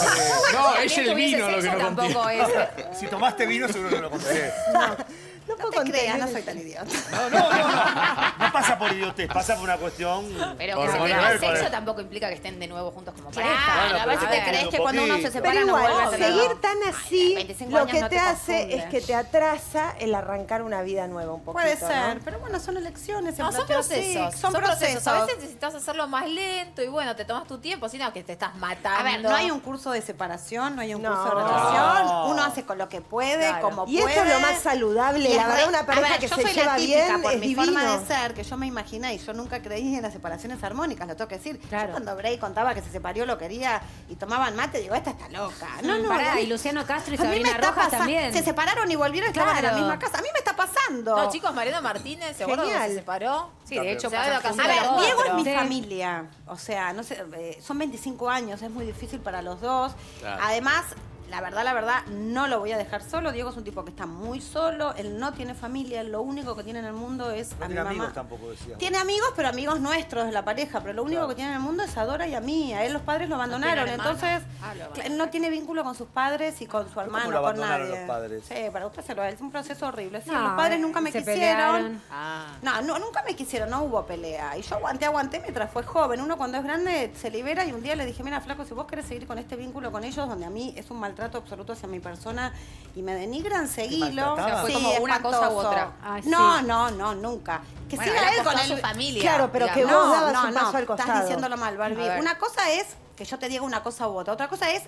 porque- No, *laughs* Si *laughs* es el vino lo que no contiene. tampoco es. *laughs* Si tomaste vino, seguro que lo conté. No, No puedo te contener creas, no soy tan idiota. No, no, no, no. Pasa por idiotez, pasa por una cuestión. Pero que se tengan sexo tampoco implica que estén de nuevo juntos como Claro, pareja. Bueno, a pero te crees que cuando uno se separa Pero no vuelve a tener. seguir tan así, 25 lo que no te, te hace es que te atrasa el arrancar una vida nueva un poquito. Puede ser, ¿no? pero bueno, son elecciones. No, son procesos. Son, procesos. A veces necesitas hacerlo más lento y bueno, te tomas tu tiempo, sino que te estás matando. A ver, no hay un curso de separación, no hay un No. curso de relación. Uno hace con lo que puede, Claro. como Y puede. esto es lo más saludable. Y La verdad, una pareja que yo se lleva bien por es mi divino. forma de ser, que yo me imaginé y yo nunca creí en las separaciones armónicas, lo tengo que decir. Claro. Yo cuando Bray contaba que se separó, lo quería y tomaban mate, digo, esta está loca. No, no, Pará, a y Luciano Castro y a Sabrina Rojas también. Se separaron y volvieron y estaban en la Claro. misma casa. A mí me está pasando. No, chicos, Mariano Martínez, ¿se se separó? Sí, de hecho, vacaciones A ver, Diego es mi Sí. familia. O sea, no sé, eh, son 25 años, es muy difícil para los dos. Claro. Además, la verdad, la verdad, no lo voy a dejar solo. Diego es un tipo que está muy solo, él no tiene familia, él lo único que tiene en el mundo es No a mi tiene mamá. amigos tampoco, decía. Tiene amigos, pero amigos nuestros de la pareja, pero lo único Claro. que tiene en el mundo es a Dora y a mí. A él los padres lo abandonaron, hermano. entonces Ah, lo él no tiene vínculo con sus padres y con su hermano, lo con nadie. los padres? Sí, para usted se lo es un proceso horrible. Sí, No, los padres nunca me se quisieron. Ah. No, no, nunca me quisieron, no hubo pelea. Y yo aguanté, aguanté mientras fue joven. Uno cuando es grande se libera y un día le dije, mira, flaco, si vos querés seguir con este vínculo con ellos, donde a mí es un maltrato absoluto hacia mi persona y me denigran, seguilo. O sea, fue como una cosa u otra. Ay, no, sí. no, no, nunca. Que Bueno, siga él con el... su familia. Claro, pero que vos No, dabas no, un no, paso al estás costado. diciéndolo mal, Barbie. Una cosa es que yo te diga una cosa u otra. Otra cosa es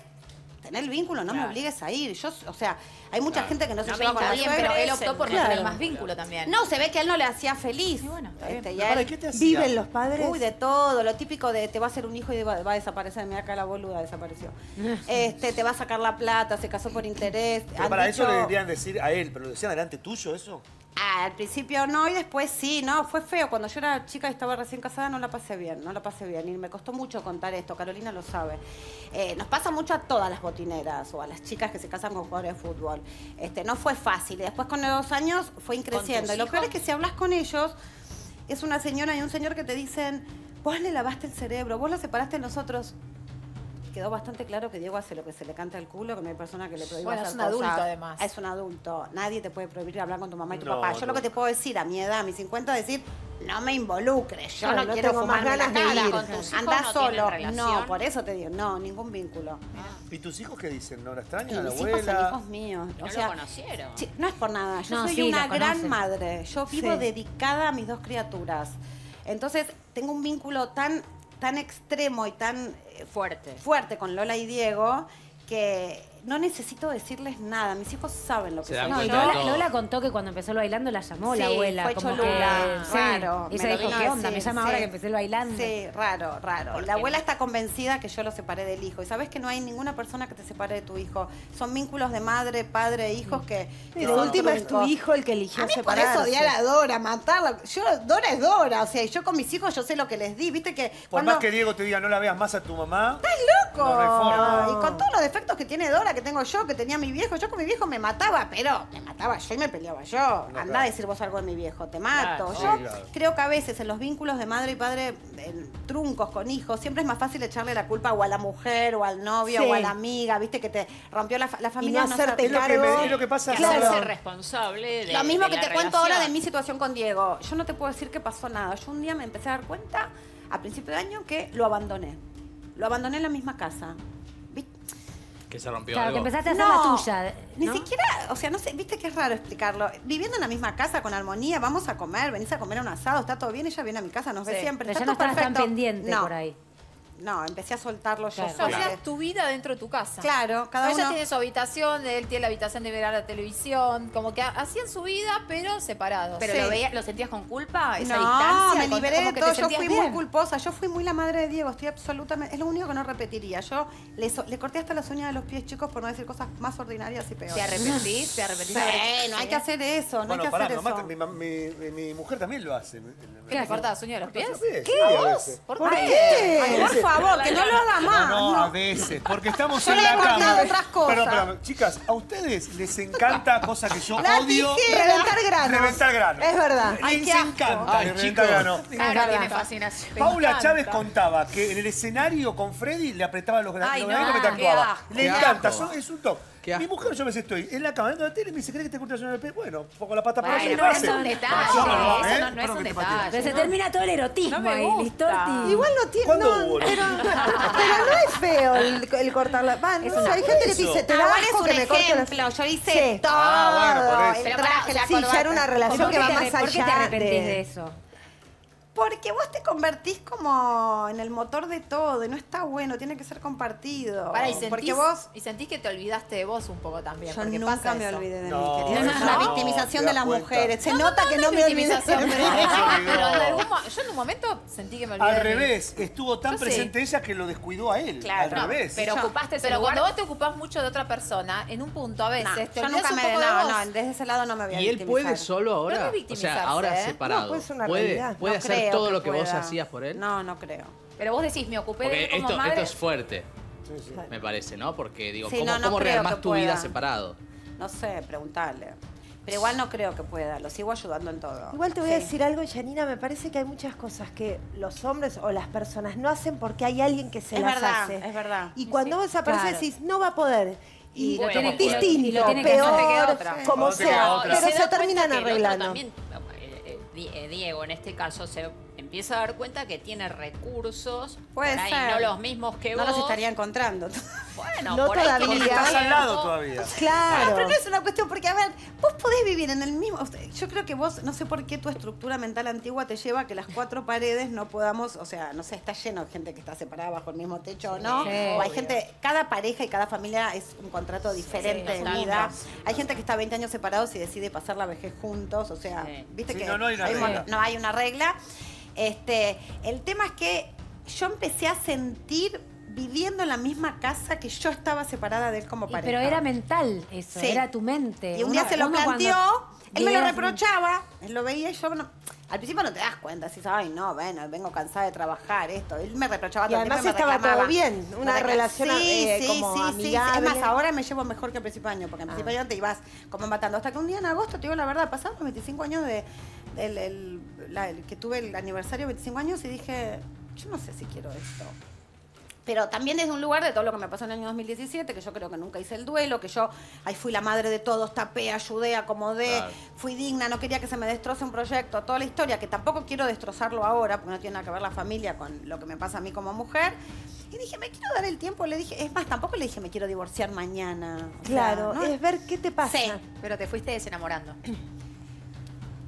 tener el vínculo, no me obligues a ir. Yo, o sea, hay mucha gente que no se No, lleva con la bien, pero él optó por no Claro. tener más vínculo también. No, se ve que a él no le hacía feliz. Y bueno. Este, y Pero a para, él- ¿qué te hacía? ¿Viven los padres? Uy, de todo, lo típico de te va a hacer un hijo y va, va a desaparecer. Mira acá la boluda desapareció. *laughs* Este, te va a sacar la plata, se casó por interés. Pero para eso le deberían decir a él, pero lo decían delante tuyo eso. Ah, al principio no y después sí, no, fue feo. Cuando yo era chica y estaba recién casada no la pasé bien, no la pasé bien. Y me costó mucho contar esto, Carolina lo sabe. Eh, nos pasa mucho a todas las botineras o a las chicas que se casan con jugadores de fútbol. Este, no fue fácil y después con los años fue increciendo. Y lo peor es que si hablas con ellos, es una señora y un señor que te dicen, vos le lavaste el cerebro, vos lo separaste de nosotros. Quedó bastante claro que Diego hace lo que se le canta al culo, que no hay persona que le prohíba Bueno, hacer es un adulto, además. Es un adulto. Nadie te puede prohibir hablar con tu mamá y tu No, papá. Yo no. lo que te puedo decir a mi edad, a mis 50, decir, no me involucres. Yo no, no quiero tengo más ganas de ir. ¿Con tus hijos Andá solo. No, por eso te digo, no, ningún vínculo. ¿Y tus hijos qué dicen? ¿No la Y extrañan a la mis hijos son abuela? hijos míos. No o lo conocieron. no es por nada. Yo No, soy sí, una gran madre. Yo vivo Sí. dedicada a mis dos criaturas. Entonces, tengo un vínculo tan, tan extremo y tan eh, Fuerte. fuerte con Lola y Diego que no necesito decirles nada. Mis hijos saben lo que soy. No, y Lola. Lola contó que cuando empezó el bailando la llamó la Sí, abuela. fue como Cholula, que, raro, Sí, me ella dijo, vino ¿qué onda? Me decir, llama sí. ahora que empecé el bailando. Sí, raro, raro. ¿Por La abuela está convencida que yo lo separé del hijo. Y sabes que no hay ninguna persona que te separe de tu hijo. Son vínculos de madre, padre e hijos que. Y de última es tu hijo el que eligió A mí por eso odiar a Dora, matarla. Yo, Dora es Dora. O sea, yo con mis hijos yo sé lo que les di. Viste que. Por cuando- más que Diego te diga no la veas más a tu mamá. loco. No. Y con todos los defectos que tiene Dora, que tengo yo, que tenía mi viejo, yo con mi viejo me mataba, pero me mataba yo y me peleaba yo. Andá claro. a decir vos algo de mi viejo, te mato. Claro. yo Sí, claro. creo que a veces en los vínculos de madre y padre, en truncos con hijos, siempre es más fácil echarle la culpa o a la mujer, o al novio, Sí. o a la amiga, viste, que te rompió la, la Y familia. no hacerte lo que, cargo. me- es lo que pasa. Claro. hacerse responsable de Lo mismo de que la te cuento ahora de relación. mi situación con Diego. Yo no te puedo decir que pasó nada. Yo un día me empecé a dar cuenta, a principio de año, que lo abandoné. Lo abandoné en la misma casa. Que se rompió Claro, que algo. empezaste a hacer la tuya. Ni ¿no? siquiera, o sea, no sé, viste que es raro explicarlo. Viviendo en la misma casa con armonía, vamos a comer, venís a comer un asado, está todo bien, ella viene a mi casa, nos ve Sí, siempre. Pero está ya no todo estabas tan perfecto. pendiente no, por ahí. No, empecé a soltarlo yo Claro. O sola. sea, tu vida dentro de tu casa. Claro, cada Ella uno. tiene su habitación, él tiene la habitación de ver a la televisión, como que ha- hacían su vida, pero separados. Pero Sí. lo, veía, lo sentías con culpa, esa no, distancia. Me liberé de todo. Yo fui bien. muy culposa. Yo fui muy la madre de Diego. Estoy absolutamente. Es lo único que no repetiría. Yo le, so- le corté hasta las uñas de los pies, chicos, por no decir cosas más ordinarias y peores. ¿Te arrepentís? ¿Te arrepentís? Sí, no hay que hacer eso. No Bueno, hay que pará, hacer mamá, eso. mi, mam- mi- mi- mi mujer también lo hace. ¿Qué te cortas las uñas de los pies? ¿Qué? ¿Por, ¿Por qué? Ay, por favor, que no lo haga más. No, no, a veces, porque estamos Yo en le la cama. otras cosas. Pero, pero, chicas, a ustedes les encanta, cosa que yo La odio. tijera. Reventar granos. Reventar granos. Es verdad. Les encanta reventar chicos. Granos. Claro, tiene fascinación. Paula. Chávez contaba que en el escenario con Freddy le apretaba los, los no, actuaba. asco. Le encanta, son- es un top. Mi mujer, yo a veces estoy en la cama viendo la tele y me dice, ¿crees que te cortas una pie? Bueno, pongo la pata para allá y lo eso hace. es un detalle. No Eso ¿eh? no, no es un que detalle. Pero se termina todo el erotismo No ahí. Listorti. Igual no tiene. ¿Cuándo No, pero, *laughs* pero no es feo el, el cortar la. Va, no, hay gente que dice, te Ah, da asco que me corte la- ejemplo. Yo hice Sí. todo. Ah, bueno, por eso. el Pero la Sí, ya era una ¿Por relación qué que va te- más ¿Por qué te allá arrepentís de... de eso? Porque vos te convertís como en el motor de todo y no está bueno, tiene que ser compartido. Y sentís, Porque vos y sentís que te olvidaste de vos un poco también. Yo porque nunca pasa me eso. olvidé de No, mí, querida. no, Es una no, victimización de las cuenta. mujeres. Se nota que no me olvidé. victimización, *laughs* de mí. pero, olvidó. pero en algún mo- yo en un momento sentí que me olvidé Al de mí. revés, estuvo tan Yo sí. presente ella que lo descuidó a él. Claro, Al revés. pero ocupaste ese Pero lugar. cuando vos te ocupás mucho de otra persona, en un punto a veces No, te yo olvidas nunca un me. poco de No, vos. no, desde ese lado no me voy a ¿Y él puede solo ahora? No es o sea, ahora ¿eh? separado. Una ¿Puede, realidad. puede hacer creo todo que lo que vos hacías por él? No, no creo. Pero vos decís, me ocupé de él como esto, madre. esto es fuerte, me parece, ¿no? Porque digo, Sí, ¿cómo, no, no cómo rearmás tu vida separado? No sé, preguntarle. Pero igual no creo que pueda. Lo sigo ayudando en todo. Igual te voy a decir algo, Janina, me parece que hay muchas cosas que los hombres o las personas no hacen porque hay alguien que se Es las verdad, hace. es verdad. Y cuando vos desapareces Claro. decís, no va a poder. Y, Y lo bueno, tiene distinto, y lo tiene que- peor, no te queda otra. como sea, otra. pero Se terminan que el otro arreglando. también, Diego en este caso se empieza a dar cuenta que tiene recursos Puede por ahí ser. no los mismos que No vos. los estaría encontrando. Bueno, *laughs* No por ahí todavía. tiene estás al lado todavía. Ah, Claro. pero no es una cuestión, porque a ver, vos podés vivir en el mismo. Yo creo que vos, no sé por qué tu estructura mental antigua te lleva a que las cuatro *laughs* paredes no podamos, o sea, no sé, está lleno de gente que está separada bajo el mismo techo o no. Sí. o hay gente, cada pareja y cada familia es un contrato diferente de totalmente. vida. Hay gente que está 20 años separados y decide pasar la vejez juntos, o sea, Sí. viste Sí, que no, no hay una un regla. montón- no hay una regla. Este, el tema es que yo empecé a sentir viviendo en la misma casa que yo estaba separada de él como Y- pareja. pero era mental eso, Sí. era tu mente. Y un día Uno- se lo planteó, él me lo reprochaba, él lo veía y yo no- al principio no te das cuenta, decís, ay no, bueno, vengo cansada de trabajar esto. Él me reprochaba Y todo además tiempo, estaba reclamaba. todo bien, una relación, eh, como Es amigable. más, ahora me llevo mejor que al principio de año, porque al Ah. principio de año te ibas como matando. Hasta que un día en agosto, te digo la verdad, pasaron los 25 años de, del el- la- el que tuve el aniversario de 25 años y dije, yo no sé si quiero esto. Pero también desde un lugar de todo lo que me pasó en el año 2017, que yo creo que nunca hice el duelo, que yo ahí fui la madre de todos, tapé, ayudé, acomodé, Claro. fui digna, no quería que se me destroce un proyecto, toda la historia, que tampoco quiero destrozarlo ahora, porque no tiene nada que ver la familia con lo que me pasa a mí como mujer. Y dije, me quiero dar el tiempo, le dije, es más, tampoco le dije, me quiero divorciar mañana. O sea, Claro, ¿no? es ver qué te pasa. Sí. Pero te fuiste desenamorando. *clears throat*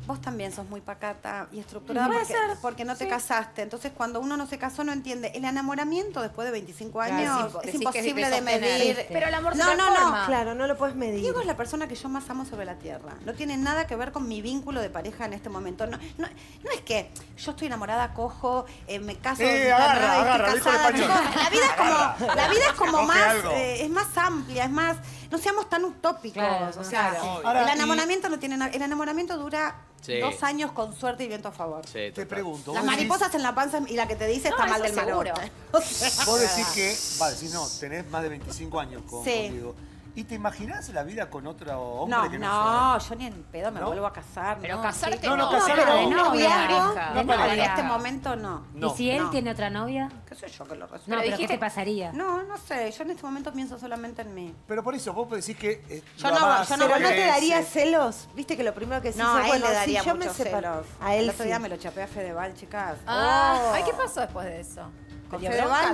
vos también sos muy pacata y estructurada porque, porque no te casaste. Entonces, cuando uno no se casó, no entiende. El enamoramiento después de 25 años es, imposible de medir. Pero el amor no, se no, forma. no. Claro, no lo puedes medir. Diego es la persona que yo más amo sobre la tierra. No tiene nada que ver con mi vínculo de pareja en este momento. No, no, es que yo estoy enamorada, cojo, eh, me caso, sí, me agarra, agarra, estoy agarra, casada. La vida es como, más, eh, es más amplia, es más no seamos tan utópicos. O sea, el enamoramiento y... lo tienen. El enamoramiento dura Dos años con suerte y viento a favor. Te pregunto. Las mariposas en la panza y la que te dice está mal del seguro. *laughs* Vos decís que, vale, si no, tenés más de 25 años con, sí. conmigo. ¿Y te imaginas la vida con otro hombre no, no, yo ni en pedo me vuelvo a casar. Pero no, casarte no, no, casarte no, no, noviazgo, no, en este momento no. ¿Y si él tiene otra novia? ¿Qué sé yo que lo resuelve? No, pero dijiste... ¿qué te pasaría? No, no sé, yo en este momento pienso solamente en mí. Pero por eso vos decís que eh, Yo no, yo no, pero no te daría celos. ¿Viste que lo primero que se hizo fue le daría yo me separo. A él el otro día me lo chapé a Fedeval, chicas. Ah, oh. Ay, ¿qué pasó después de eso?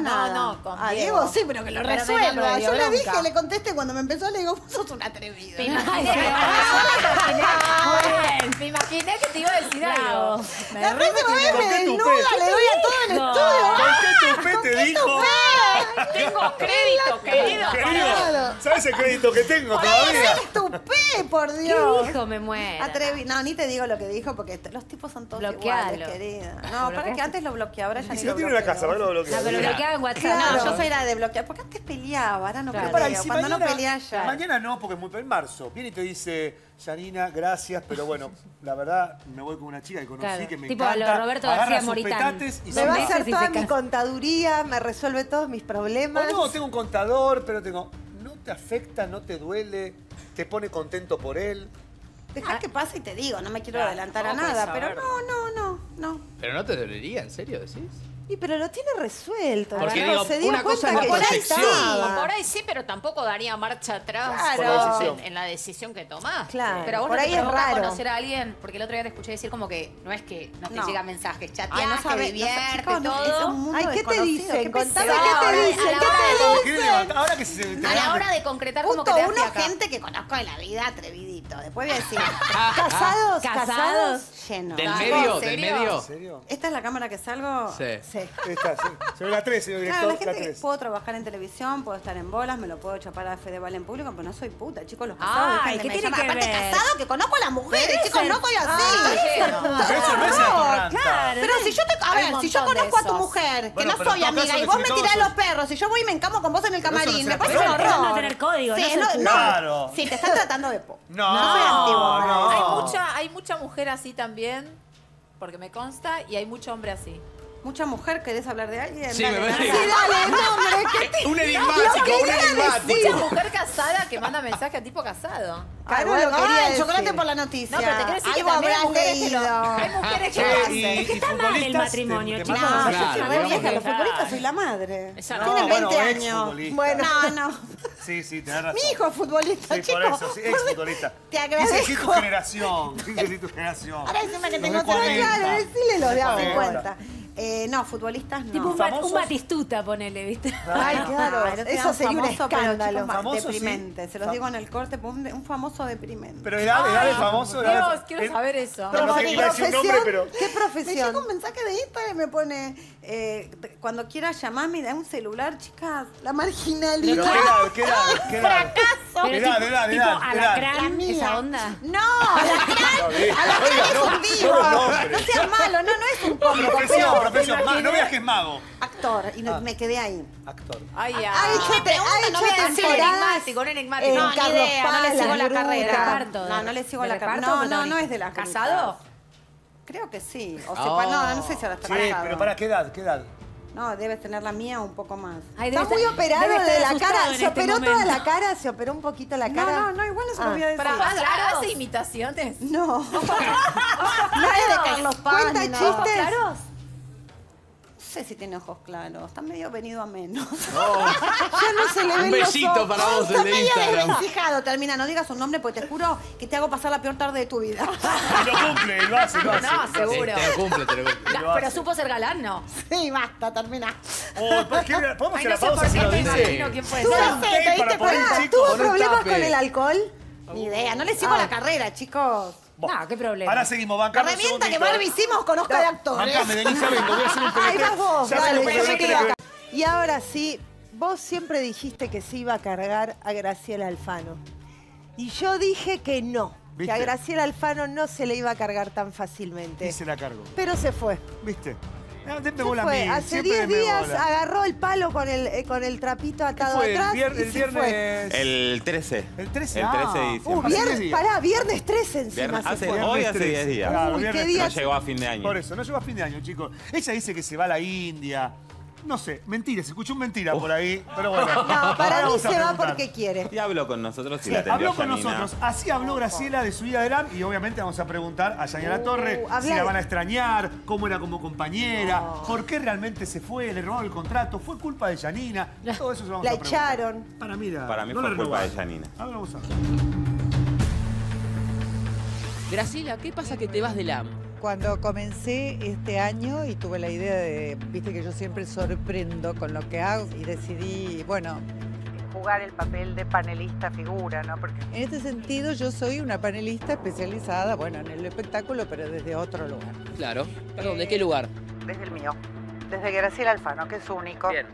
No, no, con ah, Diego. Sí, pero que lo resuelva. Yo le dije, le contesté cuando me empezó, le digo, vos sos un atrevido. *laughs* *laughs* bien. Me imaginé que te iba a decir algo. Me La próxima vez me desnuda, le doy a todo el No. estudio. ¿Por qué ¡Ah! tupé te dijo? Tengo crédito, querido. Querido, ¿sabes el crédito que tengo todavía? ¡Es tupé, por ¿Qué Dios! dijo? Me muero. Atrevi- No, ni te digo lo que dijo porque los tipos son todos iguales, querida. No, para que antes lo bloqueaba, ahora ya ni si no lo tiene una casa, ¿para lo bloquea? No, pero lo que hago en WhatsApp. No, yo soy la de bloquear. Porque antes peleaba, ahora no Claro. Pero peleo. Cuando no mañana- ya. Mañana no, porque es muy en marzo. Viene y te dice, Yanina, gracias, pero bueno, la verdad me voy con una chica que conocí que me tipo encanta. Roberto García Moritán. Me va a hacer toda mi contaduría, me resuelve todos mis problemas. No, tengo un contador, pero tengo, no te afecta, no te duele, te pone contento por él. Deja ah. que pase y te digo, no me quiero adelantar a nada, pero no, no, no, no. Pero no te dolería, ¿en serio decís? Y pero lo tiene resuelto. Porque se dio una cosa es por ahí, sí, por ahí sí, pero tampoco daría marcha atrás en, la decisión que tomás. Claro. Pero a vos por ahí es raro. conocer a alguien, porque el otro día te escuché decir como que no es que no te no. llegan mensajes, chateás, no sabe, que divierte, no, todo. Ay, ¿qué te dicen? Contame qué te dicen, qué te dicen. A la hora de concretar como que te una gente que conozco de la vida, atrevidito. Después voy a decir, *laughs* ¿casados? ¿Casados? lleno. ¿Del Claro. medio? ¿Del medio? ¿Esta es la cámara que salgo? Sí. Esta, sí. Se ve la 3, señor director, la la gente que 3. puedo trabajar en televisión, puedo estar en bolas, me lo puedo chapar a Fedeval en público, pero no soy puta, chicos, los casados. Ay, ¿qué tiene llamar. que Aparte, ver? casado, que conozco a las mujeres, chicos, es el- no soy ah, así. Eso no es claro. Pero si yo te, a ver, si yo conozco a tu mujer, que Bueno, no soy amiga, y vos me tirás los perros, y yo voy y me encamo con vos en el camarín, me parece un horror. no tener código, no Claro. Sí, te están tratando de po. No, No soy antiguo, no. Hay mucha, hay mucha mujer así también porque me consta, y hay mucho hombre así. Mucha mujer, ¿querés hablar de alguien? Sí, dale, me dale. Sí, dale, no, hombre, ¿qué te... Un enigmático, un enigmático. Mucha mujer casada que manda mensaje a tipo casado. Claro, ah, ah, el chocolate por la noticia. No, pero te quiero decir Algo que también hay mujeres leído. que lo, Hay mujeres que lo hacen. Es que está mal el matrimonio, te, chicos. No, yo soy re vieja. Los futbolistas soy la madre. Exacto. No, Tienen 20 bueno, años. Bueno, no, no. Sí, sí, tenés razón. Mi hijo es futbolista, sí, chicos. por eso, sí, ex. Te agradezco. Dice sí tu generación. Dice sí tu generación. Ahora encima que tengo otra. Claro, decíle lo de 50. Eh, no, futbolistas no. Tipo un, Batistuta, ponele, ¿viste? Ay, *laughs* claro. Ah, eso sería un escándalo. Deprimente. Se los digo en el corte, pues, un, un famoso deprimente. Pero edad, edad de famoso. Quiero saber eso. No, sé qué decir nombre, pero... ¿Qué profesión? Me llega un mensaje de Instagram y me pone, eh, cuando quiera llamarme da un celular, chicas, la marginalidad. Pero qué edad, qué edad, Fracaso. Edad, edad, edad. ¿Alacrán? ¿Esa onda? No, alacrán. Alacrán *laughs* es un vivo. No seas malo, no, no es un cómico, profesión. Ma- no veas que es mago. Actor, y no- ah. me quedé ahí. Actor. Ay, ah, ya. Ah, ha hecho, te- ha hecho no me hagas temporadas enigmático, un enigmático. No, ni Carlos idea, no le sigo Las la Brutas. carrera. Reparto, No, no le sigo la carrera. reparto, No, no, no es de las ¿Casado? Creo que sí. O sea, pa- no, no sé si ahora está Sí, pero para qué edad, qué edad. No, debes tener la mía un poco más. Ay, Está muy operado de la cara. Se este operó toda la cara, se operó un poquito la cara. no, no, igual no se lo Ah. voy a decir. Para, claro. ¿Hace imitaciones? No. *laughs* No es de Carlos Paz. Cuenta ni nada. chistes. Claros sé si tiene ojos claros, está medio venido a menos. No. *laughs* ya no se le ven Un besito para vos está el de Instagram. Fijado, termina, no digas su nombre porque te juro que te hago pasar la peor tarde de tu vida. *laughs* Y lo cumple, y lo hace, lo hace. No, seguro. Sí, te lo cumple, te lo cumple. Lo pero supo ser galán, ¿no. Sí, basta, termina. Oh, ¿Podemos ir a la pausa si lo dice? No ¿Tuvo problemas con el alcohol? Ni idea, no le sigo la ah. carrera, chicos. No, qué problema. Ahora seguimos, La revienta que. Barbie hicimos con Oscar de actores. Bancame, Denise, vengo, voy a hacer un *laughs* Ahí vas vos, Ya sé dale, lo que yo a me quedo acá. Y ahora sí, vos siempre dijiste que se iba a cargar a Graciela Alfano. Y yo dije que no, que ¿Viste? a Graciela Alfano no se le iba a cargar tan fácilmente. Y se la cargo. Pero se fue. ¿Viste? No, Se bola a fue. mí, Hace siempre 10 denme días bola. agarró el palo con el, eh, con el trapito atado fue? El atrás vier- y el se fue. viernes- El 13. ¿El 13? El 13 de Ah. diciembre. Uh, Hace 10 viernes, días. pará, viernes 13 encima Viernes- se hace- fue. hoy Viernes hace 13. 10 días. Claro, Uy, viernes qué día- No llegó a fin de año. Por eso, no llegó a fin de año, chicos. Ella dice que se va a la India. No sé, mentira, se escuchó un mentira por ahí, pero bueno. *laughs* No, para mí vamos a se va preguntar. porque quiere. Y habló con nosotros y Sí, la atendió habló con Janina. nosotros. Así habló Graciela de su vida de Ram y obviamente vamos a preguntar a Yanira Uh, Torre si la van a extrañar, cómo era como compañera, por qué realmente se fue, le robaron el contrato, fue culpa de Yanina. Todo eso se vamos La a preguntar. echaron. Para mí, la- Para mí no fue la culpa de renovaron. Yanina. Ahora vamos a ver. Graciela, ¿qué pasa que te vas de LAM? Cuando comencé este año y tuve la idea de, viste que yo siempre sorprendo con lo que hago y decidí, bueno, jugar el papel de panelista figura, ¿no? Porque en este sentido yo soy una panelista especializada, bueno, en el espectáculo, pero desde otro lugar. Claro. Perdón, ¿de qué lugar? Desde el mío, desde Graciela Alfano, que es único. Bien.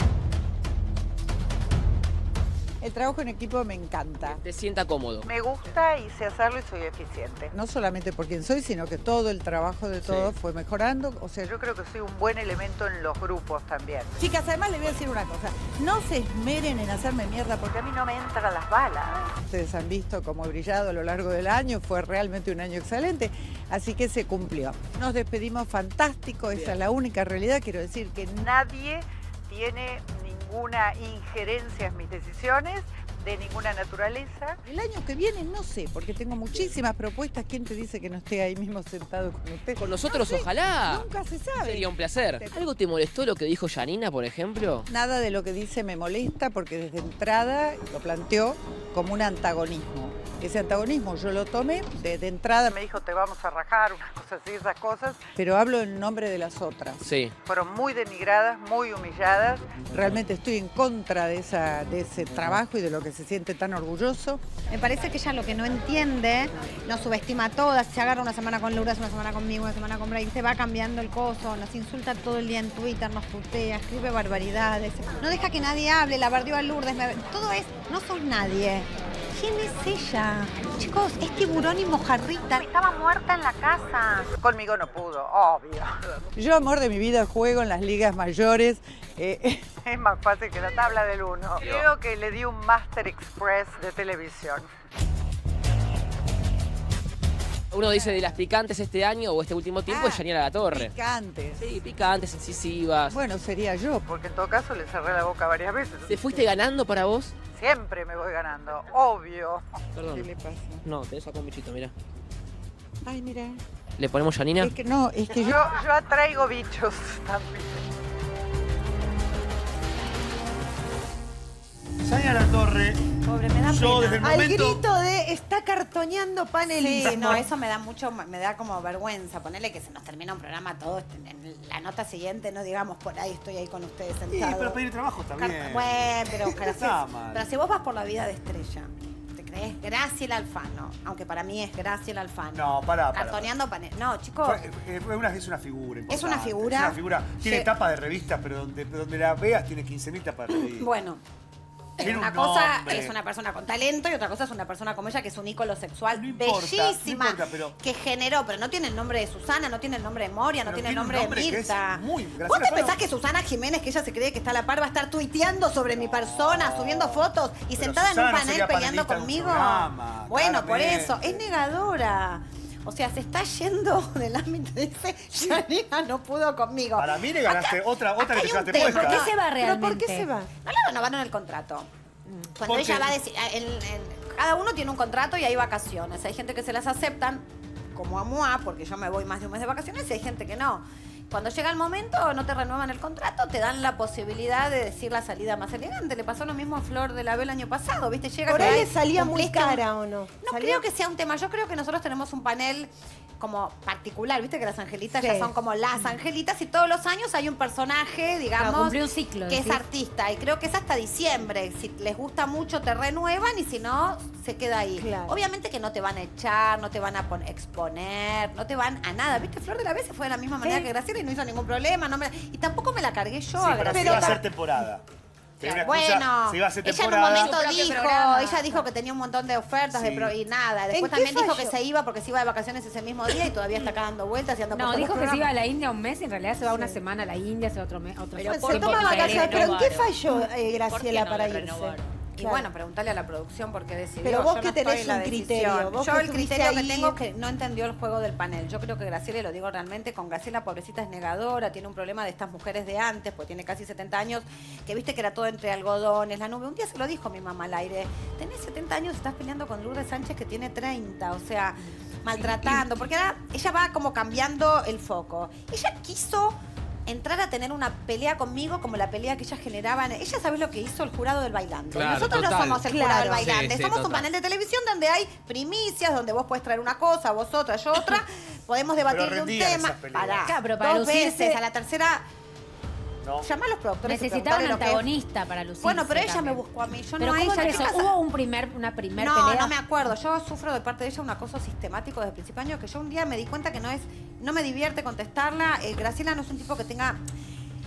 El trabajo en equipo me encanta. Te sienta cómodo. Me gusta y sé hacerlo y soy eficiente. No solamente por quien soy, sino que todo el trabajo de todos fue mejorando. O sea, yo creo que soy un buen elemento en los grupos también. Chicas, además les voy a decir una cosa. No se esmeren en hacerme mierda porque a mí no me entran las balas. Ustedes han visto cómo he brillado a lo largo del año. Fue realmente un año excelente. Así que se cumplió. Nos despedimos fantástico. Esa es la única realidad. Quiero decir que nadie tiene ninguna injerencia en mis decisiones de ninguna naturaleza. El año que viene no sé, porque tengo muchísimas propuestas. ¿Quién te dice que no esté ahí mismo sentado con usted? Con nosotros, No sé, ojalá. Nunca se sabe. Sería un placer. ¿Algo te molestó lo que dijo Janina, por ejemplo? Nada de lo que dice me molesta porque desde entrada lo planteó como un antagonismo. Ese antagonismo yo lo tomé, desde entrada me dijo te vamos a rajar, unas *laughs* cosas así, esas cosas. Pero hablo en nombre de las otras. Sí. Fueron muy denigradas, muy humilladas. Realmente estoy en contra de, esa, de ese trabajo y de lo que se siente tan orgulloso. Me parece que ella lo que no entiende, nos subestima a todas, se agarra una semana con Lourdes, una semana conmigo, una semana con Bray, se va cambiando el coso, nos insulta todo el día en Twitter, nos putea, escribe barbaridades, no deja que nadie hable, la bardeó a Lourdes, me- todo es, no sos nadie. ¿Quién es ella? Chicos, es tiburón y mojarrita. Estaba muerta en la casa. Conmigo no pudo, obvio. Yo, amor de mi vida, juego en las ligas mayores. Eh, *laughs* es más fácil que la tabla del uno. Creo que le di un Master Express de televisión. Uno dice de las picantes este año o este último tiempo Ah, es Janina La Torre. Picantes. Sí, picantes, incisivas. Bueno, sería yo, porque en todo caso le cerré la boca varias veces. ¿Te fuiste ganando para vos? Siempre me voy ganando, obvio. Perdón. ¿Qué le pasa? No, te saco un bichito, mira. Ay, mira. ¿Le ponemos Janina? Es que no, es que *laughs* yo, yo atraigo bichos también. Yanira La Torre. Pobre, me da Yo pena. desde el Al momento. grito de está cartoneando panelista. Sí, no, eso me da mucho, me da como vergüenza. Ponerle que se nos termina un programa todo este- en la nota siguiente, no digamos por ahí estoy ahí con ustedes Sí, sentados. pero pedir trabajo también. Bueno, pero, *laughs* pero si vos vas por la vida de estrella, ¿te crees? Graciela Alfano, aunque para mí es Graciela Alfano. No, pará, pará. Cartoneando pane- No, chicos. Fue- eh, una, es una figura. Es una figura. Es una figura. Tiene Sí. tapa de revistas, pero donde, donde la veas tiene 15.000 tapas de revistas. Bueno. Tiene una un cosa nombre. es una persona con talento y otra cosa es una persona como ella que es un ícono sexual importa, bellísima no importa, pero- que generó, pero no tiene el nombre de Susana, no tiene el nombre de Moria, no tiene el nombre, nombre de Mirta. muy- ¿Vos te pensás que Susana Jiménez, que ella se cree que está a la par, va a estar tuiteando sobre mi persona, subiendo fotos y sentada Susana en un panel peleando conmigo? programa, bueno, por eso, es negadora. O sea, se está yendo *laughs* del ámbito, dice, Janina no pudo conmigo. Para mí le ganaste otra, otra que te puesta. ¿Por qué se va ¿Pero por qué se va? No le renovaron el contrato. Cuando ella va a decir, el- el- cada uno tiene un contrato y hay vacaciones. Hay gente que se las aceptan como a MOA, porque yo me voy más de un mes de vacaciones, y hay gente que no. Cuando llega el momento, no te renuevan el contrato, te dan la posibilidad de decir la salida más elegante. Le pasó lo mismo a Flor de la B el año pasado, ¿viste? Llega Por ahí salía muy cara, ¿o no? No Salía- creo que sea un tema. Yo creo que nosotros tenemos un panel como particular, ¿viste? Que las angelitas Sí. ya son como las angelitas y todos los años hay un personaje, digamos, un ciclo, que es artista. Y creo que es hasta diciembre. Si les gusta mucho, te renuevan y si no, se queda ahí. Claro. Obviamente que no te van a echar, no te van a pon- exponer, no te van a nada. ¿Viste? Flor de la B se fue de la misma manera que Graciela y no hizo ningún problema. No me- y tampoco me la cargué yo Sí, a pero Graciela. iba a hacer temporada. Tenía una excusa, Bueno, se iba a hacer ella en un temporada. momento Su propio dijo, programa. ella dijo que tenía un montón de ofertas de Sí. pro- y nada. ¿En Después qué también dijo falló? que se iba porque se iba de vacaciones ese mismo día y todavía está acá dando vueltas y anda por No, todos dijo los que se iba a programas. la India un mes y en realidad se va una semana a la India, se va otro mes, otro Pero mes. ¿por Se qué toma vacaciones, pero ¿en qué falló eh, ¿Por qué Graciela no para le irse? renovaron? Y bueno, preguntarle a la producción por qué decidió. Pero vos Yo que no tenés un criterio, vos Yo el criterio estuviste que ahí- tengo es que no entendió el juego del panel. Yo creo que Graciela, y lo digo realmente, con Graciela pobrecita es negadora, tiene un problema de estas mujeres de antes, pues tiene casi 70 años, que viste que era todo entre algodones, la nube. Un día se lo dijo mi mamá al aire, tenés 70 años y estás peleando con Lourdes Sánchez que tiene 30, o sea, maltratando, porque ahora ella va como cambiando el foco. Ella quiso entrar a tener una pelea conmigo como la pelea que ella generaba. en- Ella sabe lo que hizo el jurado del bailando. Claro, Nosotros no somos el Claro. jurado del bailante, Sí, sí, somos un panel de televisión donde hay primicias, donde vos puedes traer una cosa, vos otra, yo otra, *laughs* podemos debatir de un tema. Claro, para dos lucirse- veces, a la tercera, No. llama a los productores. Necesitaba un antagonista para lucirse. Bueno, pero ella me buscó a mí, yo Pero no a ¿cómo ella. ¿Hubo un primer, una primer no, pelea? no me acuerdo. Yo sufro de parte de ella un acoso sistemático desde el principio de año que yo un día me di cuenta que no es, no me divierte contestarla. Eh, Graciela no es un tipo que tenga.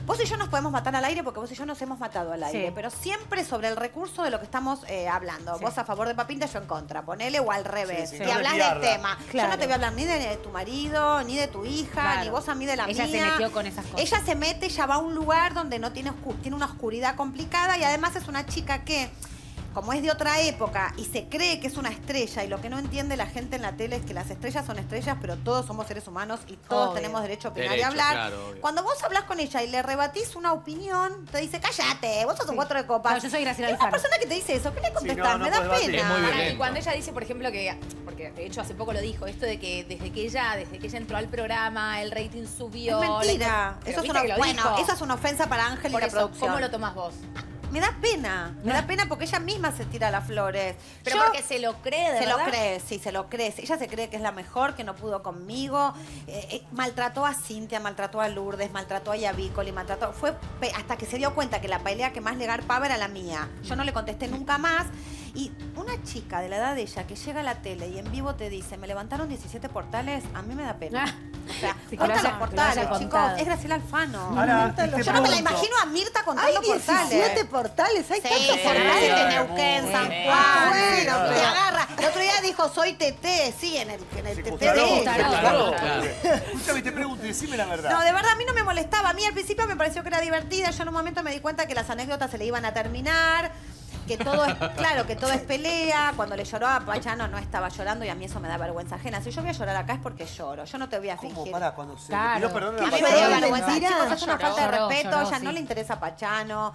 Vos y yo nos podemos matar al aire porque vos y yo nos hemos matado al aire, Sí. pero siempre sobre el recurso de lo que estamos eh, hablando. Vos a favor de Papinta, yo en contra. Ponele o al revés. Sí, y no hablas del tema. Yo no te voy a hablar ni de tu marido, ni de tu hija, Claro. ni vos a mí de la Ella se mía. metió con esas cosas. Ella se mete, ella va a un lugar donde no tiene, tiene una oscuridad complicada y además es una chica que, como es de otra época y se cree que es una estrella y lo que no entiende la gente en la tele es que las estrellas son estrellas, pero todos somos seres humanos y todos Obvio. tenemos derecho a opinar y hablar. claro. Cuando vos hablas con ella y le rebatís una opinión, te dice, cállate, vos sos un Sí. cuatro de copas. No, yo soy Graciela Y una persona que te dice eso, ¿qué le contestás? no, Me da pena. violento. y cuando ella dice, por ejemplo, que, porque de hecho hace poco lo dijo, esto de que desde que ella, desde que ella entró al programa, el rating subió. Es mentira. la- Eso es una, bueno, eso es una ofensa para Ángel Por y la eso, producción. ¿cómo lo tomás vos? Me da pena, me da pena porque ella misma se tira las flores. Pero Yo- porque se lo cree, de se verdad. lo cree, sí, se lo cree. Ella se cree que es la mejor, que no pudo conmigo. Eh, eh, maltrató a Cintia, maltrató a Lourdes, maltrató a Yavícoli, maltrató. Fue hasta que se dio cuenta que la pelea que más le garpaba era la mía. Yo no le contesté nunca más. Y una chica de la edad de ella que llega a la tele y en vivo te dice, me levantaron 17 portales, a mí me da pena. O sea, Sí, corta los portales, chicos. contado. Es Graciela Alfano. Ahora, Yo no me la imagino a Mirta Hay contando 17 portales. portales, hay Sí, tantos portales portales. de Neuquén, San Sí. Juan. Bueno, te agarra. El otro día dijo, soy TT. Sí, en el, en el Sí, TT. Escúchame, te pregunto, decime la verdad. No, de verdad, a mí no me molestaba. A mí al principio me pareció que era divertida. Yo en un momento me di cuenta que las anécdotas se le iban a terminar. Que todo es, claro, que todo es pelea. Cuando le lloró a Pachano no estaba llorando y a mí eso me da vergüenza ajena. Si yo voy a llorar acá es porque lloro. Yo no te voy a ¿Cómo? fingir. Pará, cuando se Claro. perdón a A mí me dio vergüenza. Chicos, es una falta de respeto. sí. no le interesa Pachano.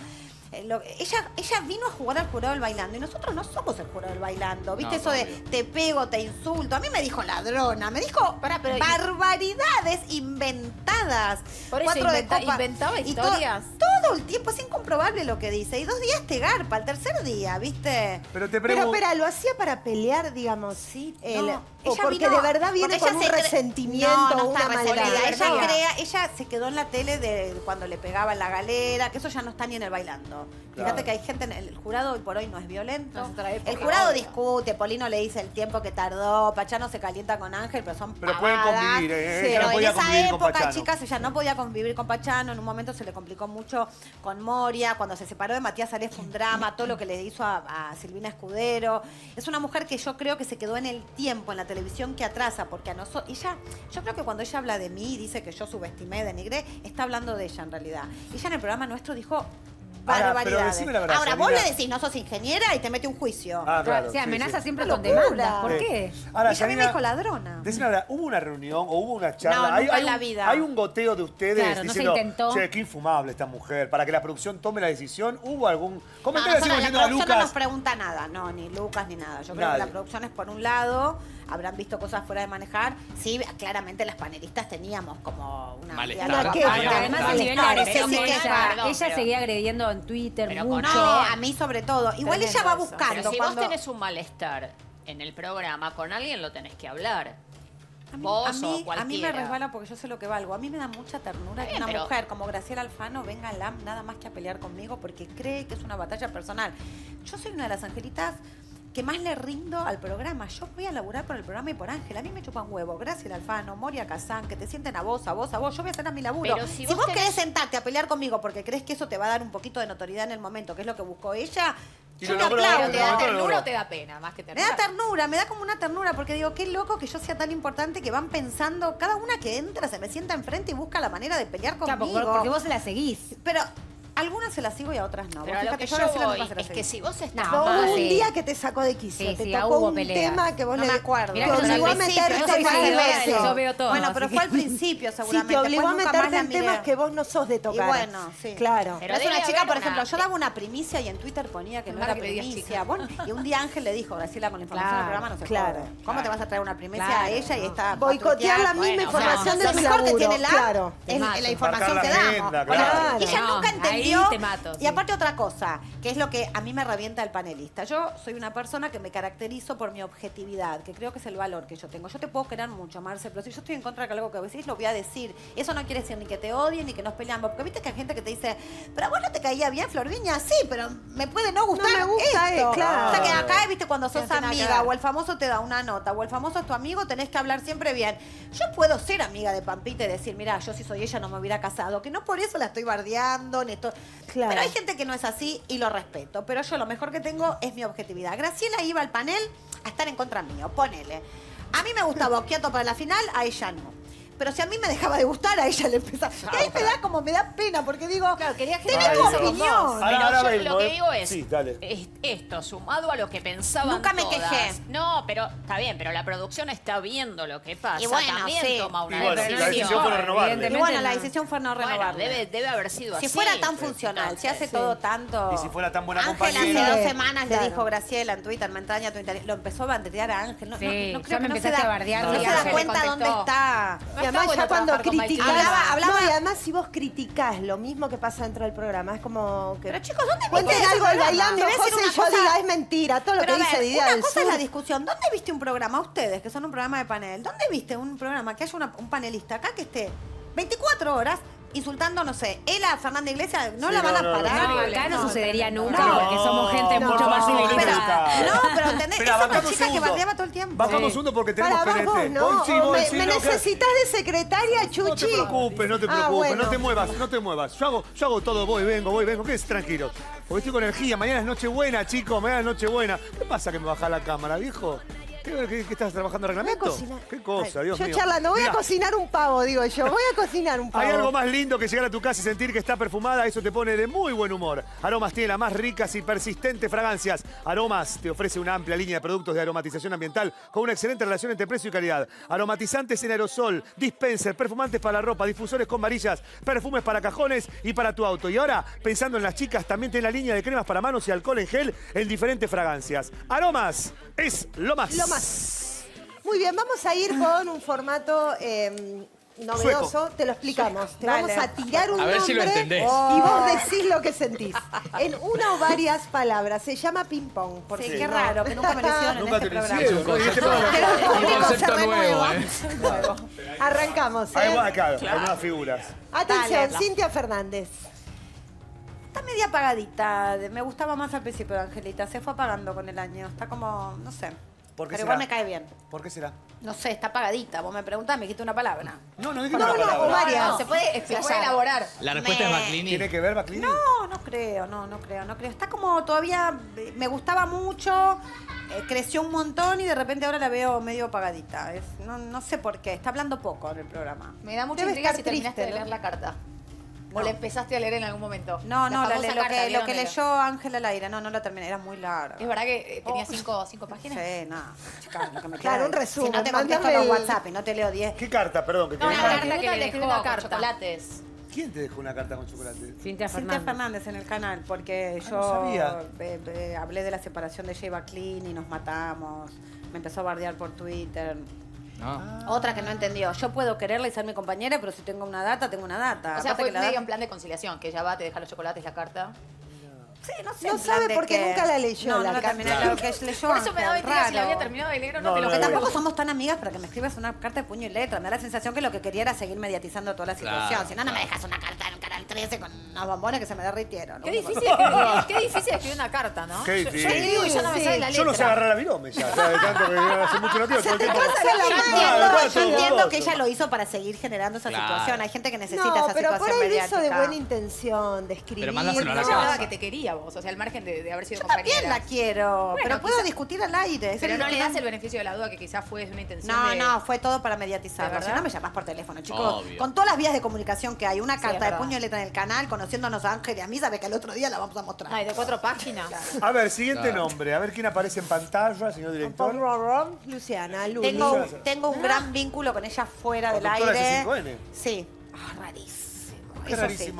Eh, lo- ella, ella vino a jugar al jurado del bailando y nosotros no somos el jurado del bailando. ¿Viste No, eso de obvio. te pego, te insulto? A mí me dijo ladrona, me dijo Pará, pero- barbaridades inventadas. Por eso Cuatro de inventa- copa. inventaba Y to- historias. todo el tiempo es incomprobable lo que dice. Y dos días te garpa, el tercer día, ¿viste? Pero te Pero pregunto. espera, ¿lo hacía para pelear, digamos? Sí. No, o porque vino- de verdad viene con un ella se cre- resentimiento No, no una está maldad. Ella crea, ella se quedó en la tele de cuando le pegaba en la galera, que eso ya no está ni en el bailando. Claro. Fíjate que hay gente en el jurado hoy por hoy no es violento. No es otra época, el jurado discute, Polino le dice el tiempo que tardó, Pachano se calienta con Ángel, pero son Pero pueden convivir, ¿eh? Sí, Ella no pero en esa época, chicas, ella no podía convivir con Pachano, en un momento se le complicó mucho con Moria, cuando se separó de Matías Ares fue un drama, todo lo que le hizo a, a Silvina Escudero. Es una mujer que yo creo que se quedó en el tiempo, en la televisión que atrasa, porque a nosotros, ella, yo creo que cuando ella habla de mí y dice que yo subestimé, denigré, está hablando de ella en realidad. Ella en el programa nuestro dijo barbaridades. verdad, Ahora, vos Yanina. le decís, no sos ingeniera y te mete un juicio. Ah, claro. Se sí, amenaza sí. siempre con demandas. ¿Por qué? Ahora, Ella a mí me dijo ladrona. decime la verdad, ¿hubo una reunión o hubo una charla? No, hay, nunca hay en la un, vida. hay un goteo de ustedes Claro, no se intentó. che, qué infumable esta mujer, para que la producción tome la decisión. ¿Hubo algún No, comentario así nosotros, como la a producción no nos pregunta nada, no, ni Lucas ni nada. Yo creo Nadie. que la producción es por un lado, habrán visto cosas fuera de manejar. Sí, claramente las panelistas teníamos como una... Malestar. Además, sí, que queja. ella, perdón, ella pero- seguía agrediendo en Twitter Pero mucho. No, a mí sobre todo. Igual ella va buscando. Pero si cuando... vos tenés un malestar en el programa, con alguien lo tenés que hablar. A mí, Vos a o mí- a mí me resbala porque yo sé lo que valgo. A mí me da mucha ternura que una pero- mujer como Graciela Alfano venga a LAM nada más que a pelear conmigo porque cree que es una batalla personal. Yo soy una de las angelitas que más le rindo al programa. Yo voy a laburar por el programa y por Ángel. A mí me chupan huevo. Graciela Alfano, Moria Kazán, que te sienten a vos, a vos, a vos. Yo voy a hacer a mi laburo. Pero si si, vos vos tenés- querés sentarte a pelear conmigo porque crees que eso te va a dar un poquito de notoriedad en el momento, que es lo que buscó ella, yo lo te aplaudo. lo ¿Te da ternura o te da pena? Más que Me ternura. da ternura, me da como una ternura, porque digo, qué loco que yo sea tan importante que van pensando, cada una que entra se me sienta enfrente y busca la manera de pelear conmigo. porque, porque vos la seguís. Pero algunas se las sigo y a otras no. Pero a lo que yo voy es que si vos estás No, hubo un sí. día que te sacó de quicio. Sí, te sí, tocó un pelea. tema que vos No le me acuerdo. Mirá te obligó a meterte en Yo veo todo. Bueno, pero fue al principio Sí, seguramente. te obligó a meterte en temas que vos no sos de Y tocar. bueno, sí. Claro. Pero es una chica, por ejemplo, yo daba una primicia y en Twitter ponía que no era primicia. Y un día Ángel le dijo, Graciela, con la información del programa no se claro. ¿Cómo te vas a traer una primicia a ella y está Boicotear la misma información lo de tu mejor que tiene la claro. es la información que damos. y ella nunca ahí entendió. te mato, Y sí. aparte otra cosa, que es lo que a mí me revienta el panelista. Yo soy una persona que me caracterizo por mi objetividad, que creo que es el valor que yo tengo. Yo te puedo querer mucho, Marce, pero si yo estoy en contra de algo que decís, lo voy a decir. Eso no quiere decir ni que te odien ni que nos peleamos. Porque viste que hay gente que te dice, pero a vos no te caía bien, Florviña. Sí, pero me puede no gustar me gusta, esto. claro. O sea que acá, viste, cuando sos No amiga o el famoso te da una nota o el famoso es tu amigo, tenés que hablar siempre bien. Yo puedo ser amiga de Pampita y decir, mira, yo si soy ella no me hubiera casado, que no por eso la estoy bardeando, ni esto. Claro. Pero hay gente que no es así y lo respeto. Pero yo lo mejor que tengo es mi objetividad. Graciela iba al panel a estar en contra mío, ponele. A mí me gustaba Occhiato para la final, a ella no. Pero si a mí me dejaba de gustar, a ella le empezaba. *laughs* Y ahí me da como, me da pena, porque digo, Claro, quería que tenés tu opinión. Ahora- Pero ahora yo vengo, lo que ¿eh? digo es, Sí, dale. es esto sumado a lo que pensaban Nunca me todas. quejé. No, pero está bien, pero la producción está viendo lo que pasa. Y bueno, También sí. toma una Y bueno, decisión. la decisión fue no. Y bueno, la no. decisión fue no Bueno, debe, debe haber sido Si así. fuera tan funcional, si hace todo tanto. Y si fuera tan buena Ángel compañera. hace dos semanas claro. le dijo Graciela en Twitter, me entraña tu interés. Lo empezó a banderear a Ángel. No, Sí, no, no ya creo me que no se empezaste da, a bardear, no y se da Ángel le cuenta contestó. dónde está. Y además bueno ya cuando criticás. Hablaba- hablaba- no, y además si vos criticás lo mismo que pasa dentro del programa, es como que Pero chicos, ¿dónde cuenten algo bailando, José y yo cosa- diga, es mentira, todo lo Pero que a dice ver, Didea una del cosa Sur. es la discusión. ¿Dónde viste un programa, ustedes, que son un programa de panel, dónde viste un programa que haya una- un panelista acá que esté 24 horas insultando, no sé, él a Fernanda Iglesias, no Sí, la van no, a no, no, parar. No, acá no, sucedería nunca No. porque somos gente No, mucho más civilizada. Pero, no, pero ¿entendés? Espera, Esa es una bajamos chica que bardeaba todo el tiempo. Bajamos Sí. uno porque tenemos Para, vos. ¿no? Vos sí, vos me, sí, me no, que- necesitas de secretaria, No Chuchi. te preocupes, no te Ah, preocupes, bueno. no te muevas, no te muevas. Yo hago, yo hago todo, voy, vengo, voy, vengo, que es tranquilo. Porque estoy con energía, mañana es Nochebuena, chicos, mañana es Nochebuena. ¿Qué pasa que me baja la cámara, viejo? ¿Qué, qué- qué estás trabajando reglamento? ¿Qué cosa, Dios yo mío? charlando, voy Mirá, a cocinar un pavo, digo yo. Voy a *laughs* cocinar un pavo. Hay algo más lindo que llegar a tu casa y sentir que está perfumada, eso te pone de muy buen humor. Aromas tiene las más ricas y persistentes fragancias. Aromas te ofrece una amplia línea de productos de aromatización ambiental con una excelente relación entre precio y calidad. Aromatizantes en aerosol, dispenser, perfumantes para la ropa, difusores con varillas, perfumes para cajones y para tu auto. Y ahora, pensando en las chicas, también tiene la línea de cremas para manos y alcohol en gel en diferentes fragancias. Aromas es lo más. Lo más. Muy bien, vamos a ir con un formato eh, novedoso. Sueco. Te lo explicamos. Te Dale. vamos a tirar un A ver si lo nombre entendés. y vos decís lo que sentís. En una o varias palabras. Se llama ping pong. Por Sí, si qué no. raro, que nunca me lo hicieron en este programa. Sí, un este concepto- programa- Un concepto se nuevo. ¿eh? *laughs* Arrancamos. ¿eh? Ahí va, claro, hay nuevas figuras. Atención, Dale. Cintia Fernández. Está media apagadita. Me gustaba más al principio de Angelita. Se fue apagando con el año. Está como, no sé. ¿Por qué Pero será? igual me cae bien. ¿Por qué será? No sé, está apagadita. Vos me preguntás, me dijiste una palabra. No, no dije No, una no, palabra. o varias. No, se puede Se puede explayar. elaborar. La respuesta Me- es Baclini. ¿Tiene que ver, Baclini? No, no creo, no, no creo, no creo. Está como todavía, eh, me gustaba mucho, eh, creció un montón y de repente ahora la veo medio apagadita. Es- no, no sé por qué, está hablando poco en el programa. Me da mucha Debe intriga estar si terminaste triste, de ¿no? leer la carta. ¿O no. la empezaste a leer en algún momento? No, no, lo, que, lo, que, leyó Ángela Laira. No, no la terminé, era muy larga. ¿Es verdad que eh, tenía oh. cinco, cinco, páginas? Sí, nada. No. claro, un resumen. Si no te contesto los. WhatsApp y no te leo diez. ¿Qué carta, perdón? Que te no, una carta que le dejó una carta. Chocolates. ¿Quién te dejó una carta con chocolate? Cintia Fernández. Cintia Fernández en el canal, porque ah, yo eh, eh, hablé de la separación de Jeva Clean y nos matamos. Me empezó a bardear por Twitter. Otra que no entendió. Yo puedo quererla y ser mi compañera, pero si tengo una data, tengo una data. O sea, Aparte fue que la medio plan de conciliación, que ella va, te deja los chocolates, la carta. Sí, no sé. No sabe porque nunca la leyó No, la lo que. Por eso me da intriga si la había terminado de leer o no, No, te tampoco somos tan amigas para que me escribas una carta de puño y letra. Me da la sensación que lo que quería era seguir mediatizando toda la situación. Si no, no me dejas una carta con unas bombones que se me derritieron. Qué *laughs* difícil, escribir, qué una carta, ¿no? Qué difícil. Yo, yo no me sale la letra. Yo no sé agarrar la virome ya. Yo entiendo, que ella lo hizo para seguir generando esa situación. Hay gente que necesita no, esa pero situación por ahí mediática. hizo de buena intención, de escribir. Pero a la que te quería vos, o sea, al margen de, haber sido yo también la quiero, pero puedo discutir al aire. Pero no le das el beneficio de la duda que quizás fue una intención No, no, fue todo para mediatizarlo. Si no me llamás por teléfono, chicos. Con todas las vías de comunicación que hay, una carta de puño y letra el canal, conociéndonos a Ángel y a mí, sabe que el otro día la vamos a mostrar. Ay, de cuatro páginas. A ver, siguiente nombre. A ver quién aparece en pantalla, señor director. Luciana, Luli. Tengo, tengo un gran vínculo con ella fuera del aire. S5N. Sí. Ah, rarísimo. Qué eso sí.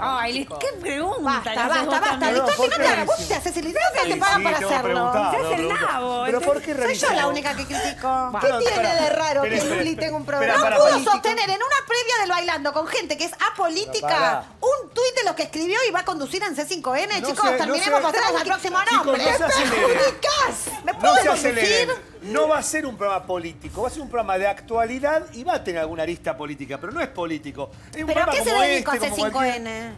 Ay, qué pregunta. Basta, basta, basta. basta. Le No, estoy la- Vos te haces el idiota y te Sí, pagan sí, para hacerlo. Se hace el nabo, Pero ¿por qué Soy yo la única que critico. *laughs* ¿Qué tiene espera. de raro Espera, que espera, Luli tenga un programa? espera, No pudo sostener en una previa del bailando con gente que es apolítica un tuit de lo que escribió y va a conducir en C5N. No Chicos, terminemos, se- pasemos al próximo nombre. no se aceleren. perjudicás! ¿Me puedo se no va a ser un programa político, va a ser un programa de actualidad y va a tener alguna arista política, pero no es político. Es un ¿Pero a qué se dedica este, C5N?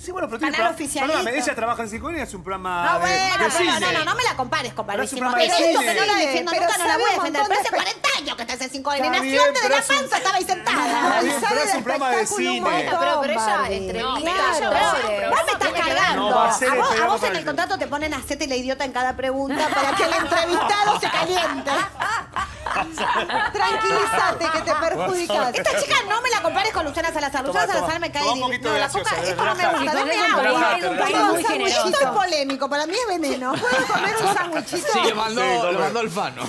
Sí, bueno, pero Canal oficialista. Perdóname, ella trabaja en Cinco y es un programa No, de, bueno, de pero cine. no, no, no me la compares con es un programa Pero de esto que no la defiendo Pero nunca, no la voy a defender. Pero hace 40 años que estás en Cinco N. Está Nació antes de la hace un- panza, estaba ahí sentada. Bien, pero es un programa de cine. Pero, pero ella entrevista Claro. Vos me estás cargando. A vos, en el contrato te ponen hacete la idiota en cada pregunta para que el entrevistado se caliente. *laughs* Tranquilízate que te perjudicas. Esta chica no me la compares con Luciana Salazar. Luciana Salazar me cae Toma No, la coca, esto no me relajate. Entonces dame es un agua. un es polémico, para mí es veneno. ¿Puedo comer un sándwichito? Sí, lo mandó, lo mandó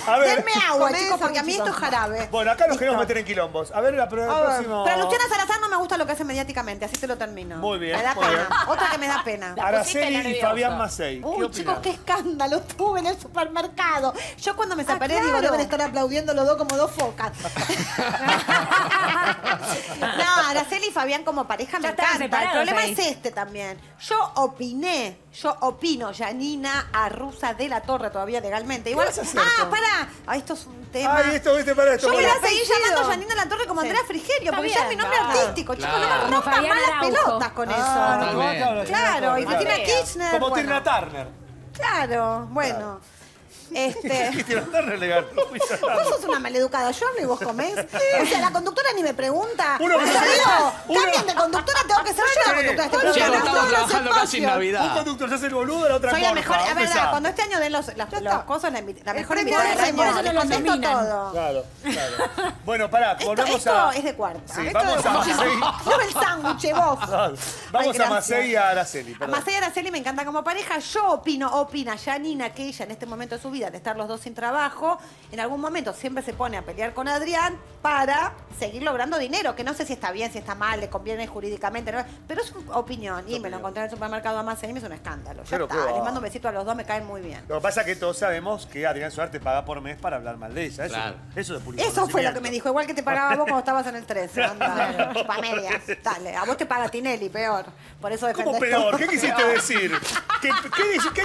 A. Denme agua, Comé chicos, porque a mí esto es jarabe. Bueno, acá nos queremos meter en quilombos. A ver, la pro- Pero Luciana Salazar no me gusta lo que hace mediáticamente, así te lo termino. Muy bien, Me Otra que me da pena. Araceli y. Fabián Macei. Uy, chicos, qué escándalo tuve en el supermercado. Yo cuando me ah, separé digo, deben estar aplaudiendo los dos como dos focas. *laughs* *laughs* no, Araceli y Fabián como pareja me encanta. El problema es este, también, yo opiné, yo opino, Janina Arruza de la Torre, todavía legalmente. Igual, ah, pará, ah, esto es un tema. Yo voy a seguir llamando a Janina la Torre como Andrea Frigerio, porque ya es mi nombre artístico. Chicos, no me rompan Fabián malas pelotas con eso. Claro, y Cristina Kirchner. Como. Tina Turner. Claro, bueno. Este... *laughs* Y te relegando. Vos sos una maleducada, yo hablo y vos comés. O sea, la conductora ni me pregunta. Uno que no- digo, uno- cambian de conductora, tengo que ser yo la conductora de este estamos trabajando casi en espacios. Un conductor se hace el boludo, la otra Soy la mejor, a ver, cuando este año den los, las, cosas, la, la mejor Es invitada del por eso contesto todo. Claro, claro. Bueno, pará, volvemos esto a... es de cuarta. Sí, Esto vamos a Macei. *laughs* No el sándwich, eh, vos. Vamos a Macei y a Araceli. Macei y Araceli me encanta como pareja. Yo opino, opina Janina, que ella en este momento de su vida de estar los dos sin trabajo, en algún momento siempre se pone a pelear con Adrián para seguir logrando dinero, que no sé si está bien, si está mal, le conviene jurídicamente, pero es su opinión. Y me lo encontré en el supermercado a más y me hizo un escándalo. Ya pero está, les mando un besito a los dos, me caen muy bien. Lo que pasa es que todos sabemos que Adrián Suárez te paga por mes para hablar mal de ella. Eso, eso de Eso fue lo que me dijo, igual que te pagaba vos cuando estabas en el 13. *laughs* Para dale. A vos te paga Tinelli, peor. Por eso ¿Cómo peor? ¿Qué quisiste decir? ¿Qué,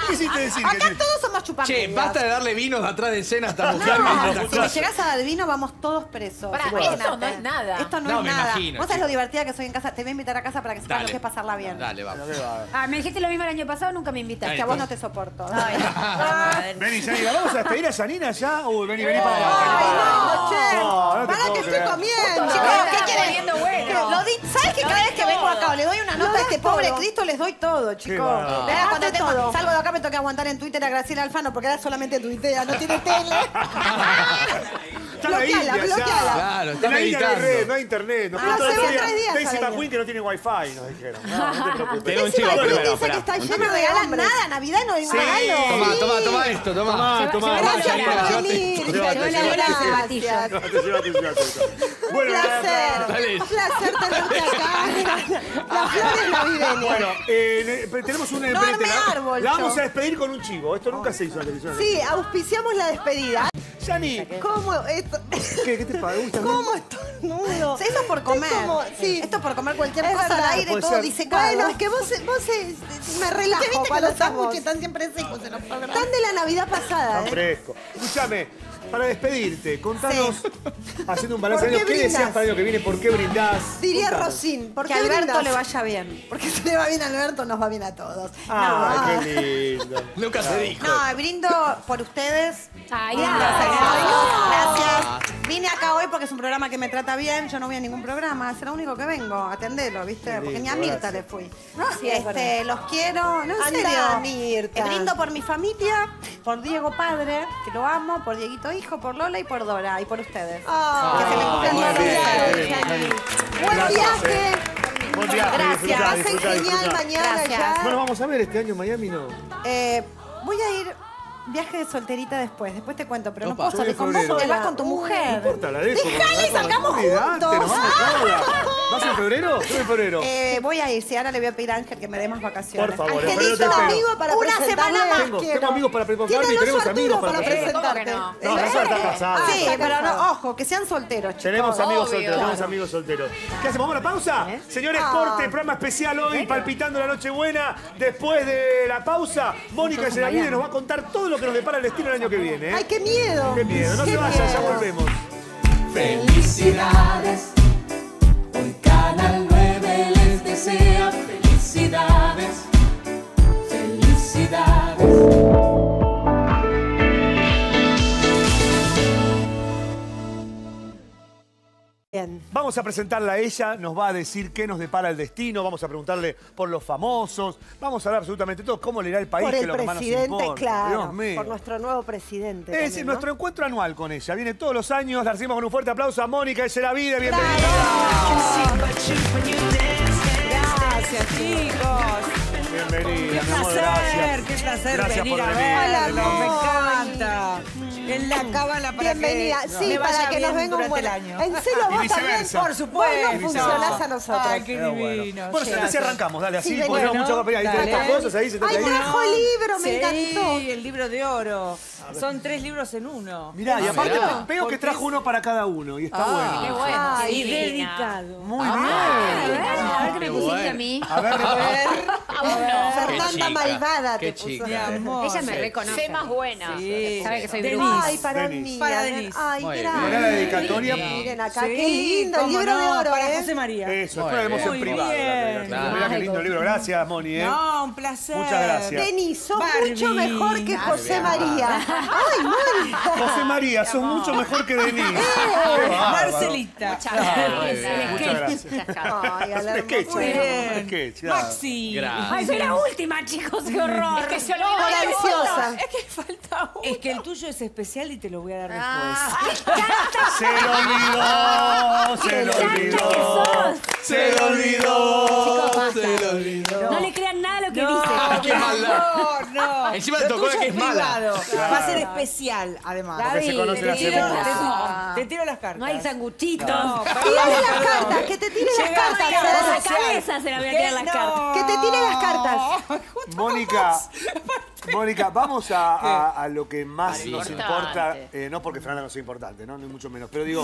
quisiste decir? Acá todos somos chupamedias. Che, de darle vinos atrás de escena hasta buscar no, Si me llegas a dar vino, vamos todos presos. Esto no es nada. Esto no, No, es nada. Vos sabés lo divertida que soy en casa. Te voy a invitar a casa para que sepas lo que es pasarla bien. Dale, vamos. Ah, me dijiste lo mismo el año pasado, nunca me invitaste. Que a vos no te soporto. *laughs* Ay, Vení, Yanira, vamos a despedir a Yanina ya. Uy, vení, vení para acá. no, che. Para que estoy comiendo. Chicos, ¿qué ¿Sabes que cada vez que vengo acá le doy una nota a este pobre Cristo les doy todo, chicos? Cuando tengo, salgo de acá me toca aguantar en Twitter a Graciela Alfano porque era solamente que no tiene tele. Bloqueala, bloqueala. No hay meditando. red, no hay internet. Nos Daisy no tiene wifi, nos dijeron. No, no te dice que está lleno, no regalan nada, Navidad no es regalo. Toma, toma, toma esto, toma. Gracias por venir. llévate, Llévate, llévate. Gracias. No. Bueno, un placer. Un placer tenerte acá. Las flores navideñas. Bueno, eh, ne- tenemos un No armé la- árbol, La vamos yo. a despedir con un chivo. Esto nunca se hizo en la televisión. Sí, auspiciamos la despedida. Yani, ¿Cómo esto? ¿qué, qué te pasa? ¿Cómo estornudo? Esto es por comer. Es como- sí. Esto es por comer cualquier Es cosa verdad. al aire, todo ser. disecado. Bueno, es que vos, vos eh, me relajo ¿Qué viste que cuando los sándwiches están siempre secos en los programas? Están de la Navidad pasada, Tan ¿eh? fresco. Escúchame, para despedirte, contanos, haciendo un balance ¿Por de qué ¿qué deseas para el año que viene? ¿Por qué brindás? Diría Contanos. Rosín. ¿Por Que qué a Alberto brindás? le vaya bien. Porque si le va bien a Alberto, nos va bien a todos. Ay, qué lindo. *laughs* Nunca se dijo. No, brindo por ustedes. Ay, gracias. Vine acá hoy porque es un programa que me trata bien. Yo no voy a ningún programa. Es lo único que vengo. a Atenderlo, ¿viste? Porque ni a Mirta gracias. le fui. Sí, es este, los quiero. No, en Anda, serio. Mirta. Eh, Brindo por mi familia, por Diego Padre, que lo amo, por Dieguito Hijo, por Lola y por Dora. Y por ustedes. Ah, que se me cumplan muy todos los deseos. Yani. Buen Gracias, viaje. Buen viaje, Gracias. disfrutá, Pasen disfrutá, genial mañana Gracias. ya. Bueno, vamos a ver este año en Miami, ¿no? Eh, voy a ir viaje de solterita después. Después te cuento, pero no Opa. puedo salir con vos porque vas con tu No mujer. importa, la dejo. Vamos, sacamos olvidate, juntos. ¿Vas en febrero? Yo en febrero. Eh, voy a ir, si ahora le voy a pedir a Ángel que me dé más vacaciones. Por favor, Angelito, febrero te espero. amigo para Una semana más Tengo, quiero. tengo amigos para presentarme y tenemos amigos para para presentar. presentarte. No, eso está casado. Sí, está pero no, ojo, que sean solteros, chicos. Tenemos amigos Obvio. solteros, tenemos amigos solteros. ¿Qué hacemos? ¿Vamos a la pausa? Señores, Ah. corte, programa especial hoy, palpitando la Nochebuena. Después de la pausa, Mónica Geravide nos va a contar todo lo que nos depara el destino el año que viene. ¿eh? Ay, qué miedo. Qué miedo, no Qué se vayan, ya miedo. volvemos. Felicidades, hoy Canal 9 les desea felicidades. Bien. Vamos a presentarla a ella, nos va a decir qué nos depara el destino, vamos a preguntarle por los famosos, vamos a hablar absolutamente todo, cómo le irá el país, Por que el lo que más nos presidente, importa. claro. Dios mío. Por nuestro nuevo presidente. Es también, ¿no? nuestro encuentro anual con ella. Viene todos los años. La recibimos con un fuerte aplauso a Mónica Vida. Bienvenida. Gracias, chicos. Bienvenida, Qué mi amor, placer, gracias. qué placer Gracias venir por a venir. Hola, Me encanta. En la cábala para Bienvenida. que Sí, me vaya para que nos venga un buen el año. En serio, vos también. Por supuesto. Vos no funcionás a nosotros. Ay, qué divino. Bueno, si arrancamos, dale, así, Sí, porque tenemos mucho papel. Ahí estas cosas, ahí se te Ay, trajo libro, me Sí, encantó. el libro de oro. Son tres libros en uno. Mirá, y Ah, aparte veo que trajo uno para cada uno y está Ah. bueno. Qué bueno. Y dedicado. Muy bien. ver, a ver qué me pusiste bueno. a mí. A ver, a ver. Fernanda chica, Malvada te puso. Mi amor. Ella me Sí. reconoce. Sé más buena. Sí. Sabe que soy bruja. Ay, para Denis. mí. Para. Denis. Ay, Muy gracias. Mirá la dedicatoria. Miren acá, Sí, qué lindo. El cómo libro de no, oro, para ¿eh? José María. Eso, Muy después la vemos en bien. privado. Muy la bien. dedicatoria. Mirá qué lindo libro. Gracias, Moni. ¿eh? No, un placer. Muchas gracias. Denis, sos Barbie. mucho mejor que José. María. *laughs* Ay, Mónica. José María, sos mucho mejor que Denis. Marcelita. Muchas gracias. Ay, a claro. Maxi. Gracias. Ay, soy la última, chicos, qué horror. Es que se olvidó Por ansiosa. Es que falta uno. Es que el tuyo es especial y te lo voy a dar Ah. *laughs* después. Se lo olvidó, se lo olvidó. Se lo olvidó. Se lo olvidó. No le crean nada a lo que No, dice. qué maldad. no, no. Encima Lo le tocó la que es mala. Claro. Va a ser especial, además. Porque se conocen te, tiro, mucho. te- te tiro las cartas. No hay sanguchitos. No, Tírale las perdón. cartas, que te tire las cartas. a la la cabeza se la voy a ¿Qué? tirar las No. cartas. Que te tire las cartas. Mónica, Mónica, vamos a, a- *laughs* a lo que más nos importa, eh, no porque Fernanda no sea importante, ¿no? ni mucho menos, pero digo,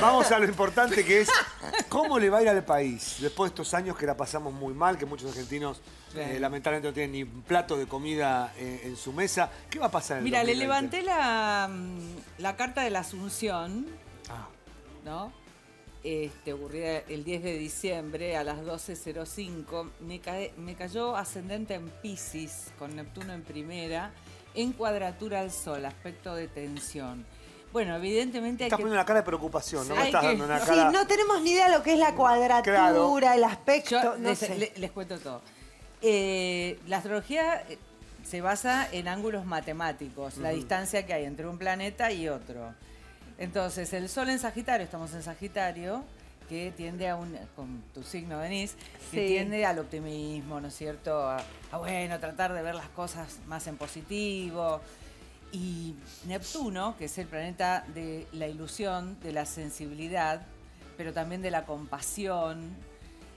vamos a lo importante que es *laughs* cómo le va a ir al país después de estos años que la pasamos muy mal, que muchos argentinos eh, lamentablemente no tienen ni un plato de comida eh, en su mesa. ¿Qué va a pasar en el Mira, le 2020? levanté la, mm, la carta de la Asunción, Ah. ¿no? Este, ocurrida el 10 de diciembre a las 12.05. Me, cae- me cayó ascendente en Pisces, con Neptuno en primera, en cuadratura al Sol, aspecto de tensión. Bueno, evidentemente hay Estás que... poniendo una cara de preocupación, no me Hay estás que- dando una Sí, cara... no tenemos ni idea lo que es la cuadratura, Claro. el aspecto. Yo no les, sé. le- les cuento todo. Eh, la astrología eh, se basa en ángulos matemáticos, la distancia que hay entre un planeta y otro. Entonces, el Sol en Sagitario, estamos en Sagitario, que tiende a un, con tu signo Denise, que Sí. tiende al optimismo, ¿no es cierto? A, a, bueno, tratar de ver las cosas más en positivo. Y Neptuno, que es el planeta de la ilusión, de la sensibilidad, pero también de la compasión,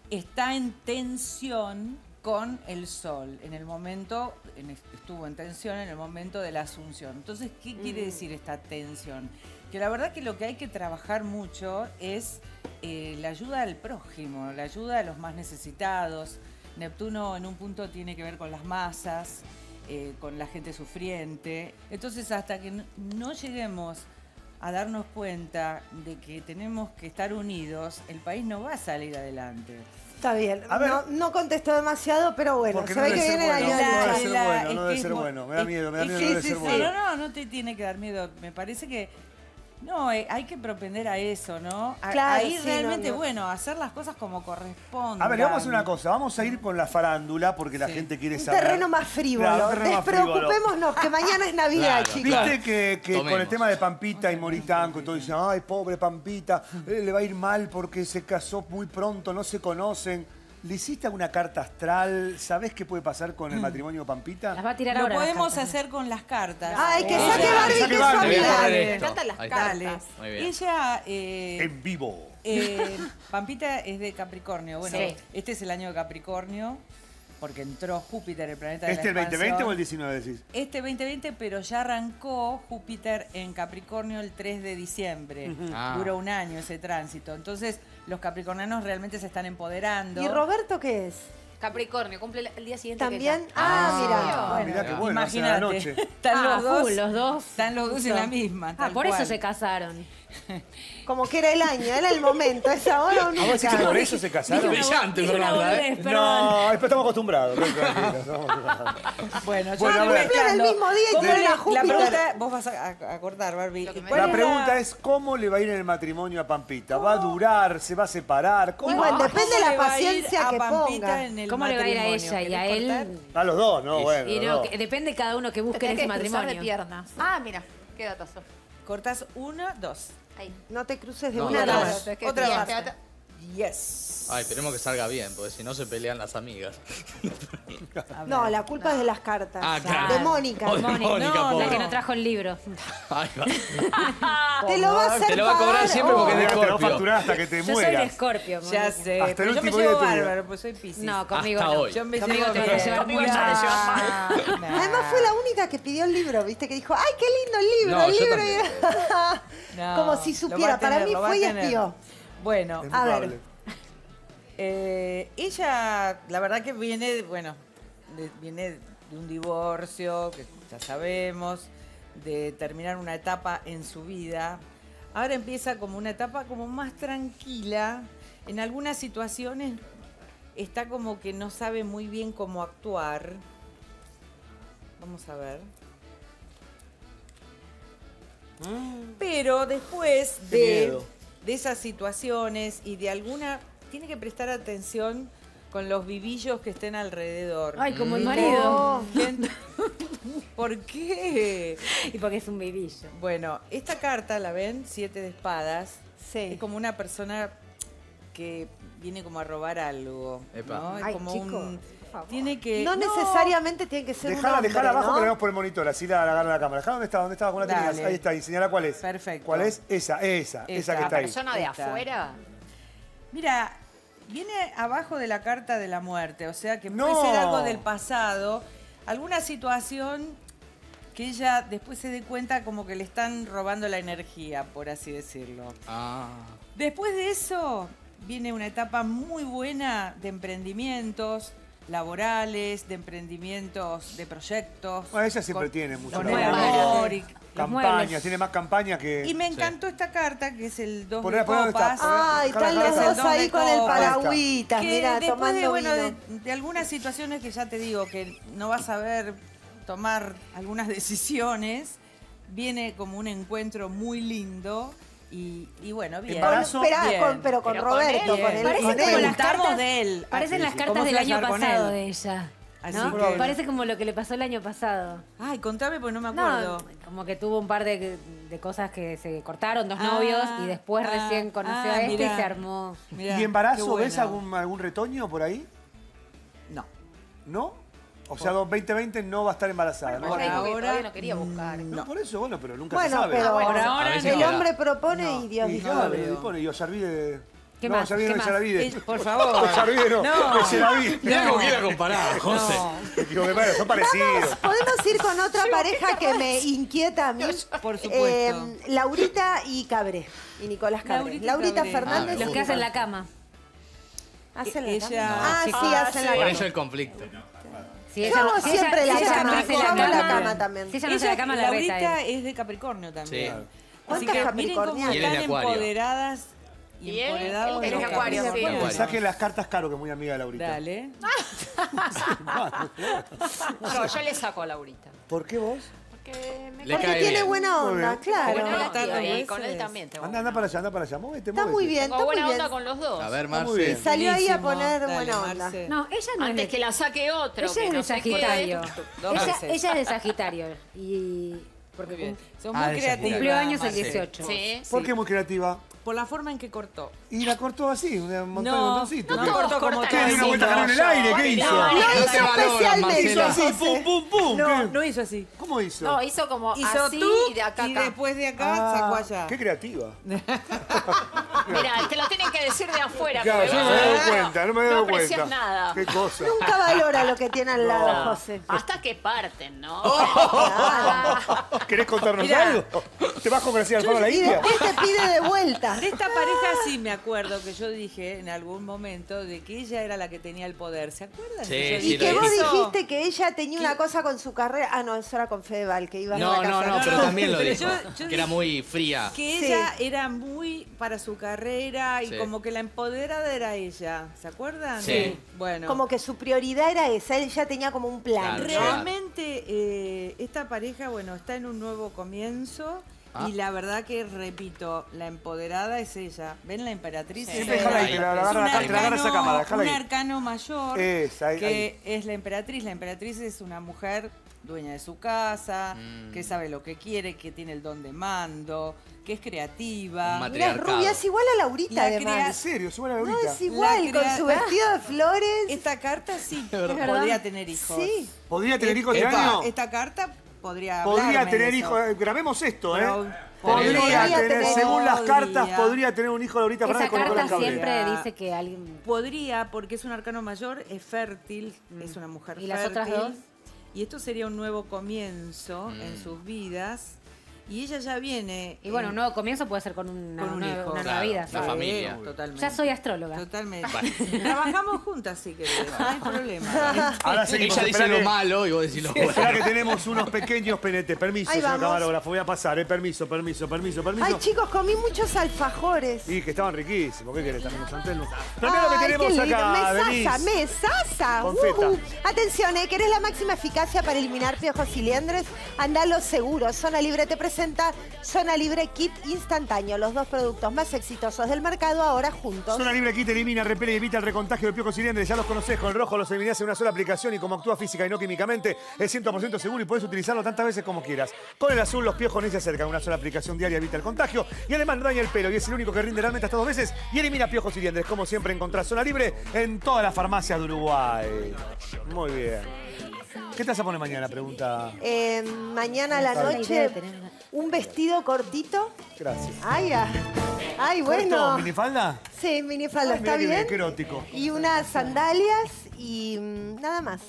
está en tensión con el sol. En el momento, en- estuvo en tensión en el momento de la asunción. Entonces, ¿qué quiere Mm. decir esta tensión? Que la verdad que lo que hay que trabajar mucho es eh, la ayuda al prójimo, la ayuda a los más necesitados. Neptuno en un punto tiene que ver con las masas, eh, con la gente sufriente. Entonces, hasta que no, lleguemos a darnos cuenta de que tenemos que estar unidos, el país no va a salir adelante. Está bien. A ver. No, no contestó demasiado, pero bueno, Porque se no ve que viene bueno, año no debe ser la- bueno, no debe ser bueno. Me da miedo, me da miedo, no debe sí, ser sí, bueno. No, no, no te tiene que dar miedo. Me parece que. No, eh, hay que propender a eso, ¿no? A- Claro, Ahí sí, realmente, no, no. bueno, hacer las cosas como corresponden. A ver, vamos a hacer una cosa. Vamos a ir con la farándula porque la gente quiere Un saber. terreno más frívolo. Claro, un terreno más frívolo. Despreocupémonos, que mañana es Navidad, Claro, chicos. Viste que, que con el tema de Pampita y Moritanco, todo dicen, ay, pobre Pampita, eh, le va a ir mal porque se casó muy pronto, no se conocen. ¿Le hiciste alguna carta astral? ¿Sabés qué puede pasar con el matrimonio de Pampita? Las va a tirar Lo ahora. las podemos cartas. hacer con las cartas. Ay, que Ah, saque Barbie, que es Barbie. su Te voy a amiga. correr Me encantan las. Dale. Muy bien. Ella, eh, En vivo. eh, *laughs* Pampita es de Capricornio. Bueno, Sí. este es el año de Capricornio, porque entró Júpiter, el planeta de ¿Este el la 2020 expansión. o el 19 decís? Este 2020, pero ya arrancó Júpiter en Capricornio el 3 de diciembre. Ah. Duró un año ese tránsito. Entonces, los capricornianos realmente se están empoderando. ¿Y Roberto qué es? Capricornio, cumple el- día siguiente. También. ella. Ah, mira. Ah, Bueno. bueno, Imagínate. noche. *laughs* Están Ah, los dos. full, los dos. Están los dos en la misma. Ah, tal por eso se casaron. *laughs* Como que era el año, era el momento, es ahora o ¿A vos decís que nunca. por eso se casaron? Brillante, Dije una Fernanda, ¿eh? boludez, perdón. No, después estamos acostumbrados. tranquilos, estamos acostumbrados. Bueno, yo Bueno, a ver. el mismo día y ¿Cómo todo le- era La Júpiter. pregunta, vos vas a, a- a cortar, Barbie. Lo que me ¿Cuál La es pregunta es cómo le va a ir en el matrimonio a Pampita. ¿Va a durar? ¿Se va a separar? ¿Cómo? ¿Cómo depende de la paciencia a que Pampita ponga. en el ¿Cómo le va a ir a matrimonio? ella y a ¿Querés él? A los dos, no, bueno. Y los no, dos. que- depende de cada uno que busque en Tenés ese que cruzar matrimonio. de piernas. Ah, mira, qué datazo. Cortás una, dos. Ahí. No te cruces de No, una a no, la no. otra. Que- Otra Te Yes. Ay, esperemos que salga bien, porque si no se pelean las amigas. *laughs* No, la culpa es de las cartas. Ah, claro. De Mónica. Oh, de Mónica, Mónica, la que no trajo el libro. *laughs* Ay, va. *laughs* Te lo va a hacer Te lo va a cobrar siempre porque es de Te lo va a Scorpio. facturar hasta que te Yo soy de mueras. Escorpio. Ya sé, Hasta el yo me llevo bárbaro, pues soy Piscis. No, conmigo Hasta no. hoy. Yo me Conmigo llevo te vas a llevar muy. Además fue la única que pidió el libro, ¿viste? Que dijo, ¡ay, qué lindo el libro! No, el libro. No, Como si supiera. Para mí fue y espió. Bueno, Es A ver. eh, ella, la verdad que viene, bueno, de- viene de un divorcio, que ya sabemos, de terminar una etapa en su vida. Ahora empieza como una etapa como más tranquila. En algunas situaciones está como que no sabe muy bien cómo actuar. Vamos a ver. Pero después Qué de, miedo. De esas situaciones y de alguna, tiene que prestar atención con los vivillos que estén alrededor. Ay, como el Mm. marido. *laughs* ¿Por qué? Y porque es un vivillo. Bueno, esta carta, ¿la ven? Siete de espadas. Sí. Es como una persona que viene como a robar algo. Epa. ¿no? Es Ay, como chico, un... por favor. Tiene que... No, necesariamente tiene que ser un Dejala, hombre, dejala abajo ¿no? que la vemos por el monitor, así la, la agarra la cámara. Dejala dónde está, dónde estaba con la tenías. Ahí está, y señala cuál es. Perfecto. ¿Cuál es? Esa, esa, esa, Esa. que está ahí. Persona de Esta. afuera. Mira, viene abajo de la carta de la muerte, o sea que No. puede ser algo del pasado, alguna situación que ella después se dé cuenta como que le están robando la energía, por así decirlo. Ah. Después de eso viene una etapa muy buena de emprendimientos laborales, de emprendimientos, de proyectos. Bueno, ella siempre con- tiene mucho y- Campañas, tiene más campaña que. Y me encantó esta carta, que es el 2 Poné- de copas. Ay, Dejala, están los dos ahí con el paragüitas, mira, después tomando de, bueno, de, de algunas situaciones que ya te digo que no vas a ver tomar algunas decisiones, viene como un encuentro muy lindo y, y bueno, bien. Embarazo. Con- espera, Bien. con- pero con Pero con Roberto, él. con él. Parece con como él. las cartas de él. Parecen las cartas ¿Cómo del año flashear con pasado él? de ella. Así ¿no? que- Parece como lo que le pasó el año pasado. Ay, contame porque no me acuerdo. No, como que tuvo un par de, de cosas que se cortaron, dos Ah, novios, y después ah, recién conoció ah, a este mirá. y se armó. Mirá, ¿Y qué embarazo bueno. ves algún, algún retoño por ahí? No. ¿No? O sea, 2020 no va a estar embarazada. ¿no? Por ahora, no quería buscar. No, por eso, bueno, pero nunca Bueno, se sabe. pero Por ahora A veces el queda. hombre propone y Dios Y dice. claro, obvio. y y Ollarvide... ¿Qué no, más? Ollarvide ¿Qué no. Eh, por favor. Ollarvide no, *laughs* No. Mirá cómo quiere comparar, José. Digo, bueno, son parecidos. Podemos ir con otra pareja que me inquieta a mí. Por supuesto. Eh, Laurita y Cabré. Y Nicolás Cabré. Laurita y Laurita Cabré. Fernández. Los y que hacen la cama. ¿Hacen la Ella- cama? Ah, sí, Ah, hacen la Por cama. eso el conflicto. Si ella no- si ella- siempre si la ella cama, hace la hago la cama, cama también. Si ella no hace la cama, la reta Laurita él. es de Capricornio también. Sí. Así ¿Cuántas capricornianas? Él están Acuario. empoderadas y, Y él- empoderados él es Acuario, sí. capricornianos. Saque las cartas caro, que es muy amiga de Laurita. Dale. *laughs* No, yo le saco a Laurita. ¿Por qué vos? Porque me Le Porque cae tiene bien. buena Muy onda, bien. claro. Buena Bueno, onda, tantas y con él también tengo. Anda, anda para allá, anda para allá. Móvete, Está muy bien, Tengo está muy buena bien. onda con los dos. A ver, muy Marce. bien. Salió ahí a Buenísimo. poner Dale, buena onda. Marce. No, ella no Antes es que de, la saque otro. ella que es no de sé qué. Sagitario. Dos Ella, veces. ella es de Sagitario. Y porque Muy bien. cum- Son Ah, muy de creativas. cumplió años el Marce. 18. Sí. ¿Por qué muy creativa? Por la forma en que cortó. Y la cortó así, un montón de No, botoncitos. no ¿Qué? cortó como ¿Qué? todo ¿Dio una el vuelta en el aire? ¿Qué hizo? No, Lo no hizo te valoran, especialmente. Hizo Marcela. así, pum, pum, pum. No, ¿Qué? no hizo así. ¿Cómo hizo? No, hizo como Hizo así tú y de acá a acá. después de acá Ah, sacó allá. Qué creativa. Mira, te lo tienen que decir de afuera. Claro, porque yo no me vos he dado cuenta, no me he dado No aprecias cuenta. nada. Qué cosa. Nunca valora lo que tiene al lado, No. José. Hasta que parten, ¿no? ¿Querés contarnos ¿Te vas con Graciela Alfaro a la Y India? después te pide de vuelta. De esta pareja sí me acuerdo que yo dije en algún momento de que ella era la que tenía el poder. ¿Se acuerdan? Sí, Que sí, Y que vos dijiste que ella tenía una cosa con su carrera. Ah, no, eso era con Fedeval, que iba a No, la no, casa. no, pero también lo dijo. yo- yo Que era muy fría. Que Sí. ella era muy para su carrera y Sí. como que la empoderada era ella. ¿Se acuerdan? Sí. Bueno. Como que su prioridad era esa, él ya tenía como un plan. Claro. Realmente eh, esta pareja, bueno, está en un nuevo comienzo. Ah. Y la verdad que, repito, la empoderada es ella. ¿Ven la emperatriz? Sí. Déjala ahí, te la Es agarra te la agarra esa arcano- cámara, déjala Un ahí. arcano mayor Es, ahí, que ahí. es la emperatriz. La emperatriz es una mujer dueña de su casa, Mm. que sabe lo que quiere, que tiene el don de mando, que es creativa. Matriarcado. rubia, es igual a Laurita, La ¿En además. No, Laurita? es igual, La con su crea- vestido de flores. Esta carta sí podría tener hijos. Sí. ¿Podría tener hijos este Esta- año? Esta carta podría Podría hablarme tener de hijos. eh, Grabemos esto, ¿eh? Podría, podría tener, tener- según las cartas, podría. podría tener un hijo Laurita Esa Fernández con Nicolás carta siempre dice que alguien... Podría, porque es un arcano mayor, es fértil, es una mujer ¿Y las fértil. otras dos? Y esto sería un nuevo comienzo en sus vidas. Y ella ya viene. Y bueno, eh, un nuevo comienzo puede ser con una, con un nueva- hijo. una nueva vida. la sí. familia. Totalmente. Ya soy astróloga. Totalmente. *laughs* Trabajamos juntas si querés, no hay problema. *laughs* Ahora seguimos. Ella dice lo que- malo y vos decís lo bueno. Espera que tenemos unos pequeños penetes. Permiso, señor camarógrafo. Voy a pasar, ¿eh? Permiso, permiso, permiso, permiso. Ay, chicos, comí muchos alfajores. Y que estaban riquísimos. ¿Qué querés también los Antelmo? Primero que tenemos acá, mesaza. Con feta. Ujú. Atención, ¿eh? ¿querés la máxima eficacia para eliminar piojos y liendres? Andalo seguro. Zona Libre te presenta Zona Libre Kit Instantáneo. Los dos productos más exitosos del mercado ahora juntos. Zona Libre Kit elimina, repele y evita el recontagio de piojos cilindres. Ya los conocés, con el rojo los eliminás en una sola aplicación y como actúa física y no químicamente, es 100% seguro y puedes utilizarlo tantas veces como quieras. Con el azul los piojos ni se acercan. Una sola aplicación diaria evita el contagio y además no daña el pelo y es el único que rinde realmente hasta dos veces y elimina piojos cilindres. Como siempre encontrás Zona Libre en todas las farmacias de Uruguay. Muy bien. ¿Qué te vas a poner mañana? Pregunta. Eh, mañana a la noche, un vestido cortito. Gracias. Ay, ah. Ay, bueno. ¿Minifalda? Sí, minifalda, Ay, ¿está bien? Qué erótico. Y unas sandalias y mm, nada más.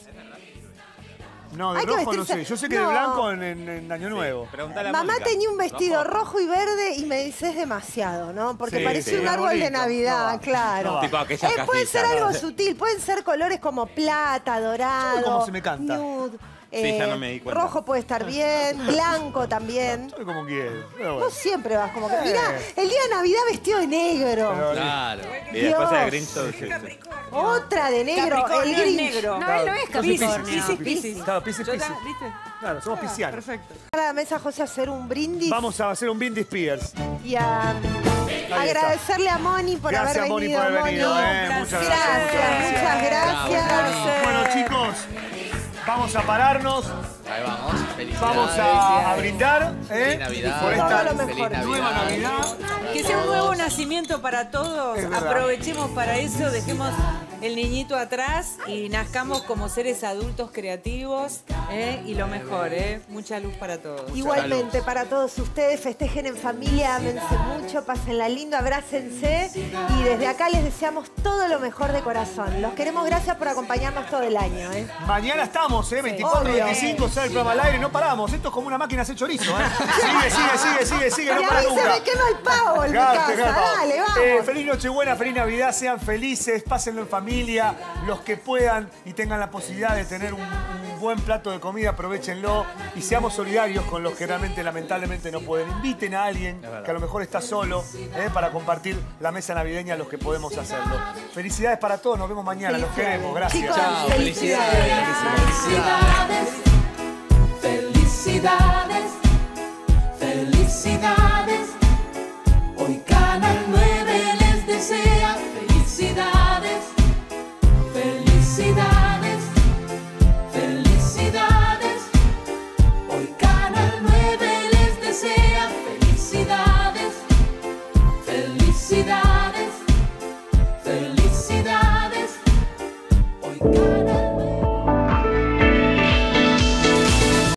No, de Hay que rojo no sé. Yo sé que No. de blanco en, en- en Año Nuevo. Preguntale a Mamá Mónica. tenía un vestido ¿Rojo? rojo y verde y me dice es demasiado, ¿no? Porque Sí, parecía sí, un árbol de. Navidad, No va. claro. No va. Tipo aquella Eh, puede cajita, ser algo ¿no? sutil, pueden ser colores como plata, dorado, Uy, cómo se me canta. nude. Sí, ya eh, no me di cuenta. rojo puede estar bien, blanco también. Soy como quiero. Pero bueno. Vos siempre vas como que. Mirá, el día de Navidad vestido de negro. Pero- Claro. Y después el Grinch todo- sí, sí. Otra de negro, Capricornio el es Grinch. negro. No, él no es Capricornio. Piscis, Piscis. Claro, Piscis, Yo Piscis. ta- ¿Viste? Claro, somos piscianos. Perfecto. A la mesa, José, a hacer un brindis Vamos a hacer un Bindi Spears. y a agradecerle a Moni por Gracias, haber Moni, venido. por haber venido. Moni. eh. Muchas Gracias, gracias. muchas gracias. Bueno, chicos, vamos a pararnos. Ahí vamos. Felicidades. Vamos a, a brindar ¿eh? Feliz Navidad. por Todo esta lo mejor. Feliz Navidad. nueva Navidad. Que sea un nuevo nacimiento para todos. Aprovechemos para eso. Dejemos el niñito atrás y nazcamos como seres adultos creativos ¿eh? y lo mejor, ¿eh? mucha luz para todos. Igualmente, para todos ustedes, festejen en familia, ámense mucho, pásenla lindo, abrácense y desde acá les deseamos todo lo mejor de corazón. Los queremos, gracias por acompañarnos todo el año. ¿eh? Mañana estamos, ¿eh? 24, Obvio. 25, sale el programa al aire, no paramos. Esto es como una máquina de hacer chorizo, ¿eh? *laughs* Sigue, sigue, sigue, sigue, sigue, no y para a mí se nunca. me quema el pavo en mi casa, dale, vamos. Eh, feliz Nochebuena, feliz Navidad, sean felices, pásenlo en familia, los que puedan y tengan la posibilidad de tener un, un buen plato de comida, aprovechenlo y seamos solidarios con los que realmente lamentablemente no pueden. Inviten a alguien que a lo mejor está solo eh, para compartir la mesa navideña los que podemos hacerlo. Felicidades para todos, nos vemos mañana, los queremos, gracias. Chicos, Chao, felicidades. felicidades. Felicidades. Felicidades.